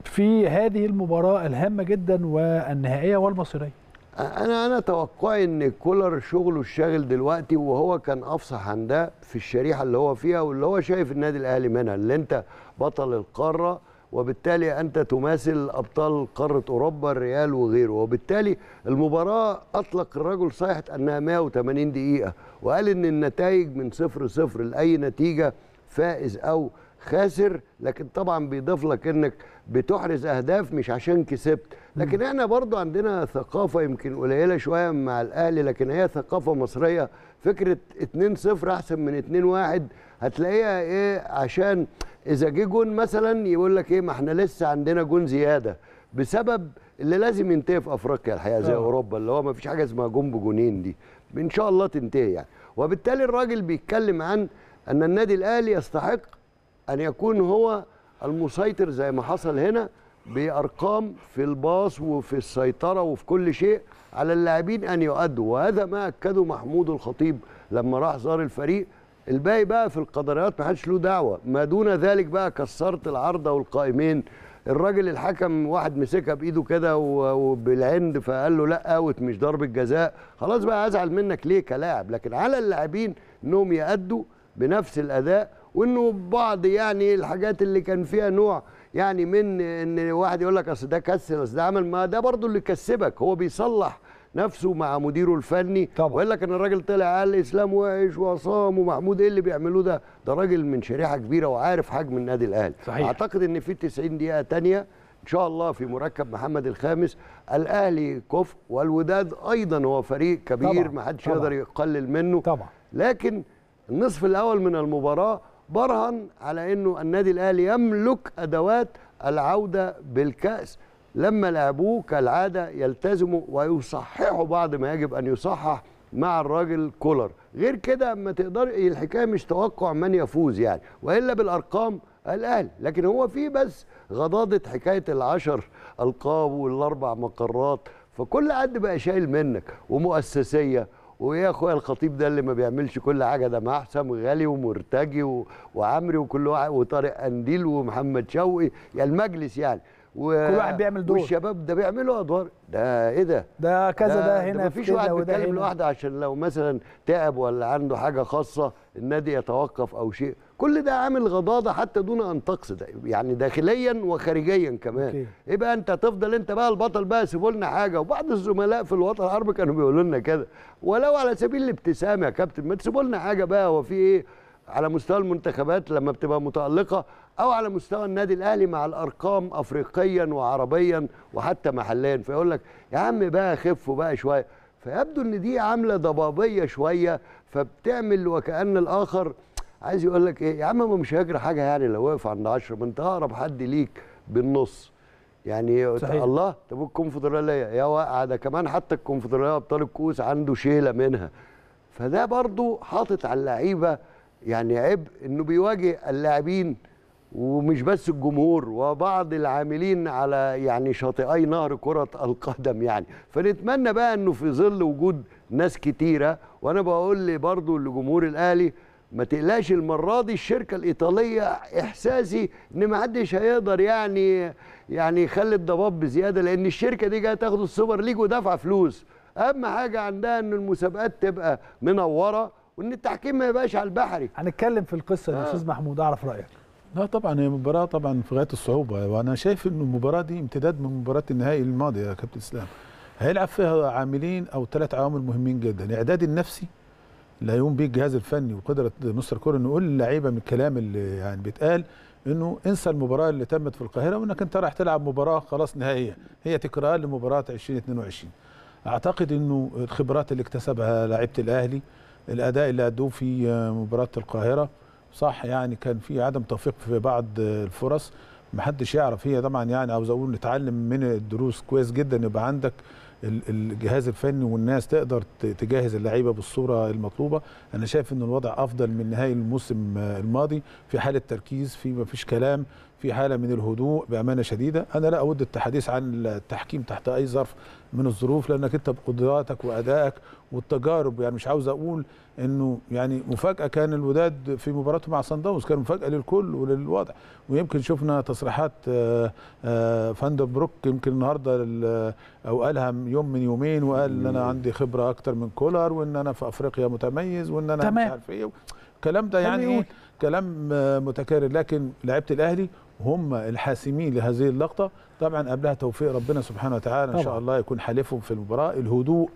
في هذه المباراة الهامة جدا والنهائية والمصيرية. أنا أنا توقعي إن كولر شغله الشاغل دلوقتي وهو كان أفصح عن ده في الشريحة اللي هو فيها واللي هو شايف النادي الأهلي منها اللي أنت بطل القارة وبالتالي أنت تماثل أبطال قارة أوروبا الريال وغيره وبالتالي المباراة أطلق الرجل صيحه أنها 180 دقيقة وقال إن النتائج من صفر صفر لأي نتيجة فائز أو خاسر لكن طبعا بيضيف لك إنك بتحرز أهداف مش عشان كسبت. لكن إحنا برضو عندنا ثقافة يمكن قليلة شوية مع الأهلي لكن هي ثقافة مصرية. فكرة 2-0 أحسن من 2-1 هتلاقيها إيه؟ عشان إذا جه جون مثلا يقول لك إيه؟ ما إحنا لسه عندنا جون زيادة. بسبب اللي لازم ينتهي في أفريقيا الحقيقة زي آه. أوروبا اللي هو ما فيش حاجة اسمها جون بجونين دي. إن شاء الله تنتهي يعني. وبالتالي الراجل بيتكلم عن أن النادي الأهلي يستحق أن يكون هو المسيطر زي ما حصل هنا بأرقام في الباص وفي السيطرة وفي كل شيء على اللاعبين أن يؤدوا. وهذا ما أكده محمود الخطيب لما راح زار الفريق. الباقي بقى في القدرات ما حدش له دعوة. ما دون ذلك بقى كسرت العارضه والقائمين الراجل الحكم واحد مسكها بإيده كده وبالعند فقال له لأ أوت مش ضربة جزاء. خلاص بقى أزعل منك ليه كلاعب؟ لكن على اللاعبين إنهم يأدوا بنفس الأداء وإنه بعض يعني الحاجات اللي كان فيها نوع يعني من إن واحد يقول لك أصل ده كسر أصل ده عمل ما ده برضه اللي كسبك هو بيصلح نفسه مع مديره الفني طبعا. ويقول لك إن الراجل طلع قال إسلام وحش وعصام ومحمود إيه اللي بيعملوه ده ده راجل من شريحة كبيرة وعارف حجم النادي الأهلي صحيح. أعتقد إن في 90 دقيقة تانية إن شاء الله في مركب محمد الخامس الأهلي كفء والوداد أيضا هو فريق كبير طبعا. ما حدش. يقدر يقلل منه طبعا لكن النصف الأول من المباراة برهن على إنه النادي الأهلي يملك أدوات العودة بالكأس. لما لعبوه كالعادة يلتزموا ويصححوا بعض ما يجب أن يصحح مع الراجل كولر. غير كده ما تقدر الحكاية مش توقع من يفوز يعني وإلا بالأرقام الأهلي. لكن هو في بس غضاضة حكاية العشر ألقاب والأربع مقرات فكل حد بقى شايل منك ومؤسسية ويا اخويا الخطيب ده اللي ما بيعملش كل حاجة ده حسام غالي ومرتجي و... وعمري وكل واحد وطارق قنديل ومحمد شوقي يعني المجلس يعني و... كل واحد بيعمل دور. والشباب ده بيعملوا أدوار ده إيه ده ده كذا ده, هنا مفيش في كده واحد بيتكلم هنا. لوحده عشان لو مثلا تعب ولا عنده حاجة خاصة النادي يتوقف أو شيء كل ده عامل غضاضة حتى دون أن تقصد يعني داخليا وخارجيا كمان. أوكي. إيه بقى أنت تفضل أنت بقى البطل بقى سيبوا لنا حاجة. وبعض الزملاء في الوطن العربي كانوا بيقولوا لنا كده. ولو على سبيل الابتسامة يا كابتن ما تسيبوا لنا حاجة بقى. هو في إيه؟ على مستوى المنتخبات لما بتبقى متألقة أو على مستوى النادي الأهلي مع الأرقام أفريقيا وعربيا وحتى محليا. فيقول لك يا عم بقى خفوا بقى شوية. فيبدو إن دي عاملة ضبابية شوية فبتعمل وكأن الآخر عايز يقول لك إيه؟ يا عم ما مش هيجرى حاجة يعني لو وقف عند 10 ما أنت أقرب حد ليك بالنص. يعني صحيح. الله طب الكونفدرالية يا واقعة ده كمان حتى الكونفدرالية أبطال الكؤوس عنده شيلة منها. فده برضو حاطط على اللعيبة يعني عبء إنه بيواجه اللاعبين ومش بس الجمهور وبعض العاملين على يعني شاطئي نهر كرة القدم يعني. فنتمنى بقى إنه في ظل وجود ناس كتيرة وأنا بقول لي برضو لجمهور الأهلي ما تقلقش المرة دي الشركة الإيطالية إحساسي إن ما حدش هيقدر يعني يعني يخلي الضباب بزيادة لأن الشركة دي جاية تاخد السوبر ليج ودافعة فلوس. أهم حاجة عندها إن المسابقات تبقى منورة وإن التحكيم ما يبقاش على البحري. هنتكلم في القصة دي يا أستاذ محمود أعرف رأيك. لا طبعا هي مباراة طبعا في غاية الصعوبة وأنا شايف ان المباراة دي امتداد من مباراة النهائي الماضي يا كابتن إسلام. هيلعب فيها عاملين أو ثلاث عوامل مهمين جدا الإعداد النفسي اللي هيقوم بيه الجهاز الفني وقدرة مستر كورة انه يقول للعيبة من الكلام اللي يعني بيتقال إنه انسى المباراة اللي تمت في القاهرة وإنك أنت رايح تلعب مباراة خلاص نهائية. هي تكرار لمباراة 2022 أعتقد إنه الخبرات اللي اكتسبها لعيبة الأهلي الأداء اللي أدوه في مباراة القاهرة صح يعني كان في عدم توفيق في بعض الفرص. محدش يعرف هي طبعا يعني عاوز أقول نتعلم من الدروس كويس جدا يبقى عندك الجهاز الفني والناس تقدر تجهز اللعيبة بالصورة المطلوبة. أنا شايف إن الوضع أفضل من نهائي الموسم الماضي. في حالة تركيز في ما فيش كلام في حالة من الهدوء بأمانة شديدة. أنا لا أود التحديث عن التحكيم تحت أي ظرف من الظروف لأنك أنت بقدراتك وأدائك والتجارب يعني مش عاوز أقول إنه يعني مفاجأة كان الوداد في مباراته مع صن داونز كان مفاجأة للكل وللوضع ويمكن شفنا تصريحات آه، آه، فاندر بروك يمكن النهارده ال- أو قالها يوم من يومين وقال إن أنا عندي خبرة أكتر من كولر وإن أنا في أفريقيا متميز وإن أنا مش. عارف إيه الكلام ده يعني. إيه كلام آه، متكرر لكن لعيبة الأهلي هم الحاسمين لهذه اللقطة طبعا قبلها توفيق ربنا سبحانه وتعالى إن. شاء الله يكون حالفهم في المباراة الهدوء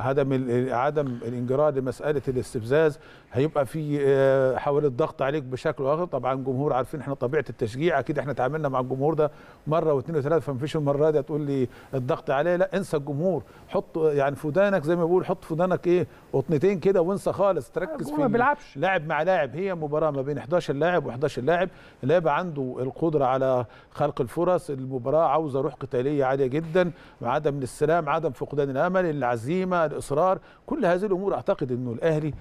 عدم عدم الانجرار لمسألة الاستفزاز. هيبقى في آه، حاول الضغط عليك بشكل آخر. طبعا الجمهور عارفين إحنا طبيعة التشجيع أكيد إحنا تعاملنا مع الجمهور ده مرة واثنين وثلاثة فمفيش المرة دي تقول لي الضغط عليه لا انسى الجمهور. حط يعني في ودانك زي ما بقول حط في ودانك إيه قطنتين كده وانسى خالص. تركز الجمهور في ما بيلعبش. لاعب مع لاعب. هي مباراة ما بين 11 لاعب و11 لاعب. هيبقى عنده القدرة على خلق الفرص. المباراة عاوزة روح قتالية عالية جدا. عدم السلام عدم فقدان الأمل العزيمة الإصرار. كل هذه الأمور أعتقد إنه الأهلي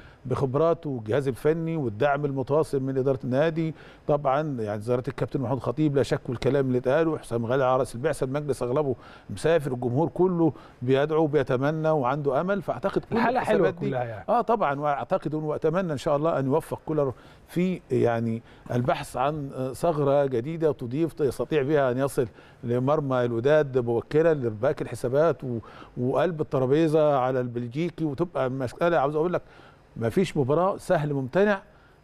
بخبراته والجهاز الفني والدعم المتواصل من إدارة النادي طبعا يعني زياره الكابتن محمود خطيب لا شك والكلام اللي اتقاله حسام غالي على رأس البعثة المجلس أغلبه مسافر الجمهور كله بيدعو وبيتمنى وعنده أمل فأعتقد كل حلوة الحسابات دي كلها يعني. آه طبعا وأعتقد وأتمنى إن شاء الله أن يوفق كولر في يعني البحث عن ثغرة جديدة تضيف يستطيع بها أن يصل لمرمى الوداد مبكرا لارباك الحسابات وقلب الترابيزة على البلجيكي وتبقى مسألة عاوز أقول لك ما فيش مباراة سهل ممتنع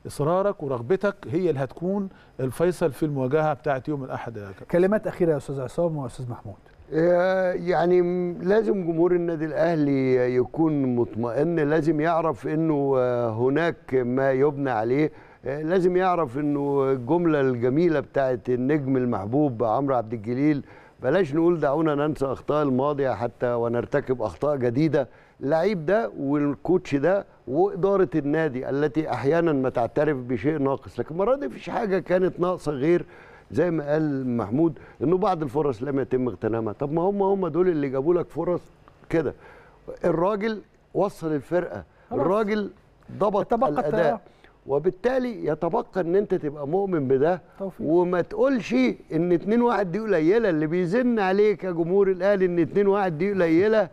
إصرارك ورغبتك هي اللي هتكون الفيصل في المواجهة بتاعت يوم الأحد يا كلمات أخيرة يا أستاذ عصام وأستاذ محمود. آه، يعني لازم جمهور النادي الأهلي يكون مطمئن لازم يعرف إنه آه، هناك ما يبنى عليه. آه، لازم يعرف إنه الجملة الجميلة بتاعت النجم المحبوب عمرو عبد الجليل. بلاش نقول دعونا ننسى أخطاء الماضيه حتى ونرتكب أخطاء جديدة. اللعيب ده والكوتش ده وإدارة النادي التي أحيانا ما تعترف بشيء ناقص لكن المرة دي مفيش حاجة كانت ناقصة غير زي ما قال محمود إنه بعض الفرص لم يتم اغتنامها طب ما هم هم دول اللي جابوا لك فرص كده الراجل وصل الفرقة. الراجل ضبط الأداء. وبالتالي يتبقى إن أنت تبقى مؤمن بده توفيق. وما تقولش إن 2 1 دي قليلة اللي بيزن عليك يا جمهور الأهلي إن 2 1 دي قليلة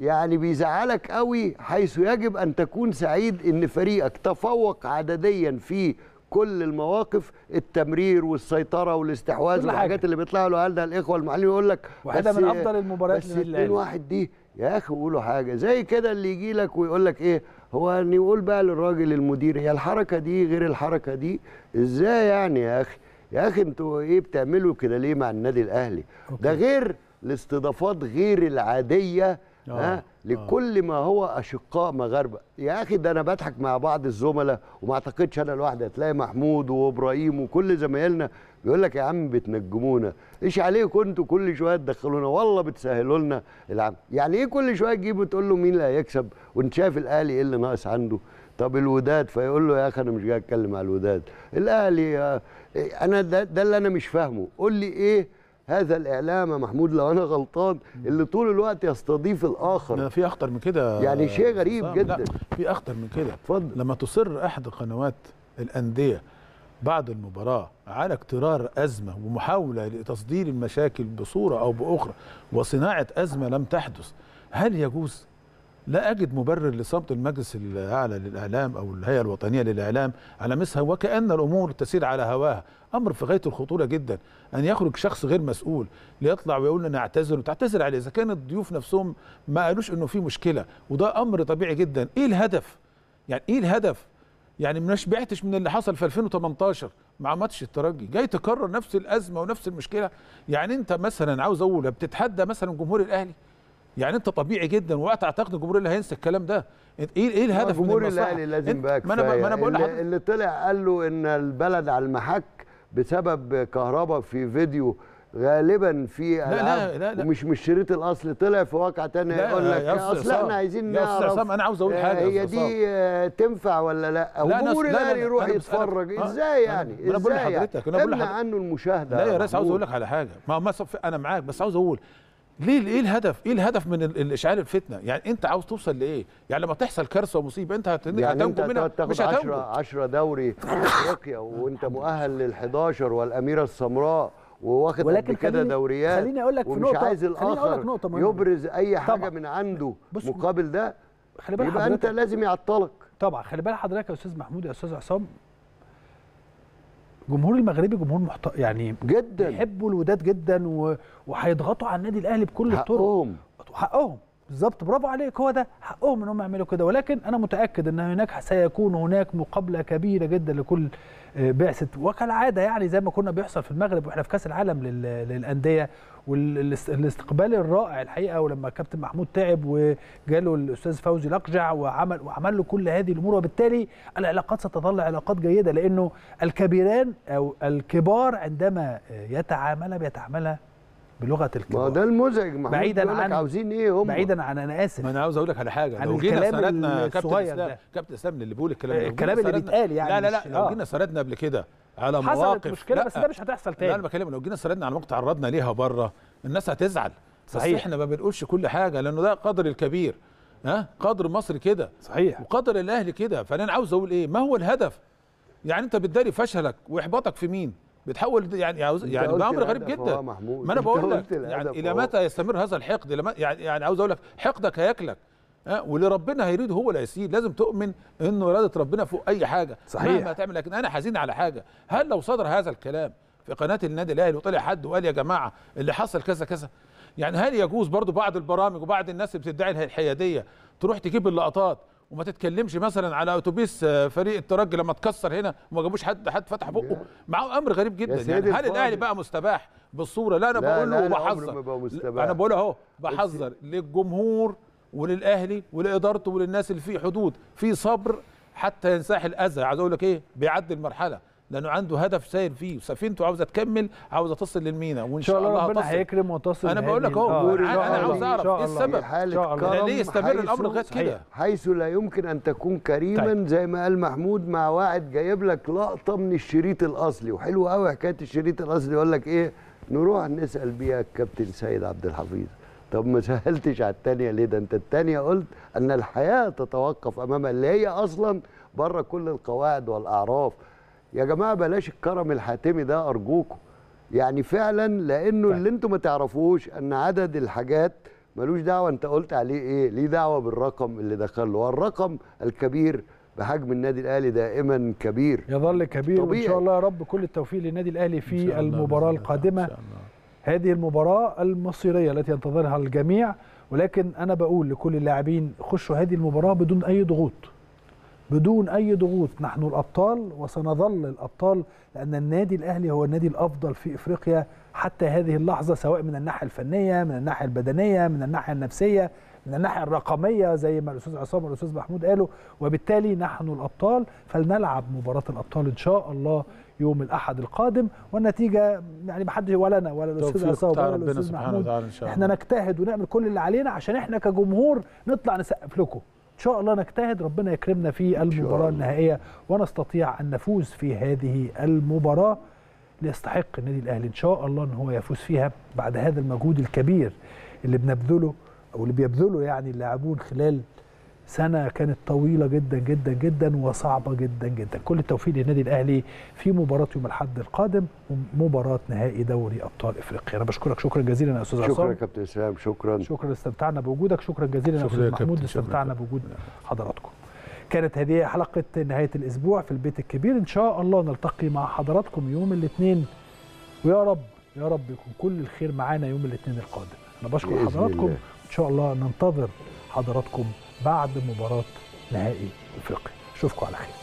يعني بيزعلك قوي حيث يجب أن تكون سعيد إن فريقك تفوق عدديا في كل المواقف التمرير والسيطرة والاستحواذ والحاجات. اللي بيطلعوا لنا الإخوة المعلمين؟ يقول لك واحدة بس- من أفضل المباريات بس للنادي 2 الأهلي. 1 دي يا أخي قولوا حاجة. زي كده اللي يجي لك ويقول لك إيه هو نقول بقى للراجل المدير هي الحركة دي غير الحركة دي؟ إزاي يعني يا أخي؟ يا أخي أنتوا إيه بتعملوا كده ليه مع النادي الأهلي؟ ده غير الاستضافات غير العادية ها؟ آه. لكل ما هو أشقاء مغاربة. يا أخي ده أنا بضحك مع بعض الزملاء وما أعتقدش أنا لوحدي. هتلاقي محمود وإبراهيم وكل زمايلنا بيقول لك يا عم بتنجمونا. إيش عليكم أنتوا كل شوية تدخلونا؟ والله بتسهلوا لنا العمل. يعني إيه كل شوية تجيبوا تقول له مين اللي هيكسب؟ وأنت شايف الأهلي إيه اللي ناقص عنده؟ طب الوداد؟ فيقول له يا أخي أنا مش جاي أتكلم على الوداد. الأهلي آه، أنا ده, ده اللي أنا مش فاهمه. قول لي إيه هذا الإعلام يا محمود لو أنا غلطان اللي طول الوقت يستضيف الآخر ده في أخطر من كده يعني شيء غريب. جدا. لا في أخطر من كده اتفضل. لما تصر أحد قنوات الأندية بعد المباراة على اقترار أزمة ومحاولة لتصدير المشاكل بصورة أو بأخرى وصناعة أزمة لم تحدث هل يجوز لا أجد مبرر لصمت المجلس الأعلى للإعلام أو الهيئة الوطنية للإعلام على مثلها وكأن الأمور تسير على هواها. أمر في غاية الخطورة جدا أن يخرج شخص غير مسؤول ليطلع ويقول أنا أعتذر وتعتذر عليه. إذا كان الضيوف نفسهم ما قالوش إنه في مشكلة وده أمر طبيعي جدا. إيه الهدف؟ يعني إيه الهدف؟ يعني ما شبعتش من اللي حصل في 2018 مع ماتش الترجي. جاي تكرر نفس الأزمة ونفس المشكلة. يعني أنت مثلا عاوز أقول بتتحدى مثلا جمهور الأهلي؟ يعني انت طبيعي جدا وقت اعتقد الجمهور اللي هينسى الكلام ده. إيه إيه الهدف من جمهور المصلحة؟ الأهلي لازم بقى ما أنا ما أنا بقول اللي, اللي طلع قال له إن البلد على المحك بسبب كهرباء في فيديو غالبا في لا، العاب لا، لا. ومش مش شريط الأصل طلع في واقع تاني لا، يقول لك أصل إحنا عايزين نعرف أنا عاوز أقول آه، حاجة يا هي دي آه، تنفع ولا لا؟ لا، لا، لا، الأهلي لا، يروح. يتفرج. آه، إزاي يعني؟ أنا بقول إزاي لحضرتك، أنا بقول عنه المشاهدة. لا يا ريس عاوز. أقول لك على حاجة. ما أنا معاك بس عاوز أقول ليه إيه الهدف؟ إيه الهدف من ال- الاشعال الفتنة؟ يعني أنت عاوز توصل لإيه؟ يعني لما تحصل كارثة ومصيبة أنت هت- يعني أنت هتنجو منها مش 10 هتنجو 10 دوري أفريقيا وأنت مؤهل لل 11 والأميرة السمراء وواخد ولكن كده خليني- دوريات خليني أقول لك في ومش نقطة- عايز الآخر نقطة. يبرز أي حاجة طبعا. من عنده بص- مقابل ده. خلي بالك يبقى أنت لازم يعطلك. طبعا خلي بالك حضرتك يا أستاذ محمود يا أستاذ عصام جمهور المغربي جمهور محت... يعني جدا. بيحبوا الوداد جدا و... وهيضغطوا على النادي الأهلي بكل الطرق. حقهم. حقهم. بالظبط. برافو عليك. هو ده. حقهم ان هم يعملوا كده. ولكن أنا متأكد إن هناك سيكون هناك مقابلة كبيرة جدا لكل آه، بعثة. وكالعادة يعني زي ما كنا بيحصل في المغرب وإحنا في كأس العالم لل- للأندية والاستقبال الرائع الحقيقة ولما كابتن محمود تعب وجاله الأستاذ فوزي لقجع وعمل وعمل له كل هذه الأمور وبالتالي العلاقات ستظل علاقات جيدة لأنه الكبيران أو الكبار عندما يتعامل بيتعاملها بلغة ما هو الكبار. ده المزعج. محمود بعيداً عن- عاوزين إيه هم؟ بعيدا عن أنا آسف. ما أنا عاوز أقول لك على حاجة. لو جينا سردنا كابتن اسلام. كابتن إسلام اللي بيقول الكلام ده لو الكلام اللي بيتقال يعني لا لا لا لو آه. جينا سردنا قبل كده على حصلت مواقف مشكلة لا، بس ده مش هتحصل لا تاني. أنا بكلم لو جينا سردنا على مواقف تعرضنا ليها بره الناس هتزعل. صحيح. بس إحنا ما بنقولش كل حاجة لأنه ده قدر الكبير. ها؟ قدر مصر كده. صحيح. وقدر الأهلي كده. فأنا عاوز أقول إيه؟ ما هو الهدف؟ يعني أنت بتداري فشلك وإحباطك في مين؟ بتحول يعني يعني ده أمر غريب جدا. ما أنا بقول لك يعني إلى. متى يستمر هذا الحقد؟ يعني يعني عاوز أقول لك حقدك هياكلك. ها؟ واللي ربنا هيريده هو اللي هيسير لازم تؤمن ان إرادة ربنا فوق أي حاجة صحيح. مهما تعمل. لكن أنا حزين على حاجة. هل لو صدر هذا الكلام في قناة النادي الأهلي وطلع حد وقال يا جماعة اللي حصل كذا كذا يعني هل يجوز برضو بعض البرامج وبعض الناس اللي بتدعي الحيادية تروح تجيب اللقطات؟ وما تتكلمش مثلا على أتوبيس آه، فريق الترجي لما اتكسر هنا وما جابوش حد حد فتح بقه. معه أمر غريب جدا. يعني هل. الاهلي بقى مستباح بالصورة؟ لا أنا بقول له وبحذر. أنا بقول أهو بحذر للجمهور وللأهلي ولإدارته وللناس اللي في حدود في صبر حتى ينساح الأذى. عايز أقول لك إيه؟ بيعدي المرحلة. لأنه عنده هدف ساير فيه. وسفينته عاوزة تكمل عاوزة تصل للمينا وإن إن شاء الله ربنا هيكرم وتصل أنا بقول لك أنا الله، عاوز إيه الله. السبب؟ ليه يستمر حيث- الأمر لغايه كده؟ حيث لا يمكن أن تكون كريما طيب. زي ما قال محمود مع واحد جايب لك لقطة من الشريط الأصلي. وحلو قوي حكاية الشريط الأصلي. يقول لك إيه؟ نروح نسأل بيها الكابتن سيد عبد الحفيظ. طب ما سهلتش على التانية ليه؟ ده أنت التانية قلت أن الحياة تتوقف امامها اللي هي أصلا بره كل القواعد والأعراف. يا جماعة بلاش الكرم الحاتمي ده أرجوكم يعني فعلا لأنه طيب. اللي أنتم ما تعرفوش إن عدد الحاجات ملوش دعوة أنت قلت عليه إيه ليه دعوة بالرقم اللي دخله والرقم الكبير بحجم النادي الأهلي دائما كبير يظل كبير وإن طبيعي. شاء الله يا رب كل التوفيق للنادي الأهلي في المباراة. القادمة. هذه المباراة المصيرية التي ينتظرها الجميع ولكن أنا بقول لكل اللاعبين خشوا هذه المباراة بدون أي ضغوط بدون أي ضغوط. نحن الأبطال وسنظل الأبطال لأن النادي الأهلي هو النادي الأفضل في إفريقيا حتى هذه اللحظة سواء من الناحية الفنية من الناحية البدنية من الناحية النفسية من الناحية الرقمية زي ما الأستاذ عصام والأستاذ محمود قالوا. وبالتالي نحن الأبطال فلنلعب مباراة الأبطال إن شاء الله يوم الأحد القادم. والنتيجة يعني ما حد ولا أنا ولا الأستاذ عصام ولا الأستاذ محمود. إن شاء الله. إحنا نجتهد ونعمل كل اللي علينا عشان إحنا كجمهور نطلع نسقف لكم. شاء الله نجتهد ربنا يكرمنا في المباراة. النهائية ونستطيع أن نفوز في هذه المباراة ليستحق النادي الأهلي إن شاء الله إن هو يفوز فيها بعد هذا المجهود الكبير اللي بنبذله أو اللي بيبذله يعني اللاعبون خلال سنة كانت طويلة جدا جدا جدا وصعبة جدا جدا. كل التوفيق للنادي الأهلي في مباراة يوم الأحد القادم مباراة نهائي دوري أبطال إفريقيا. أنا بشكرك. شكرا جزيلا يا أستاذ شكرا عصام يا كابتن إسلام. شكرا. شكرا. استمتعنا بوجودك. شكرا جزيلا يا شكرا أستاذ يا محمود. شكرا. استمتعنا. بوجود حضراتكم. كانت هذه حلقة نهاية الأسبوع في البيت الكبير. إن شاء الله نلتقي مع حضراتكم يوم الاثنين. ويا رب يا رب يكون كل الخير معانا يوم الاثنين القادم. أنا بشكر حضراتكم. الله. إن شاء الله ننتظر حضراتكم بعد مباراة نهائي إفريقيا. أشوفكم على خير.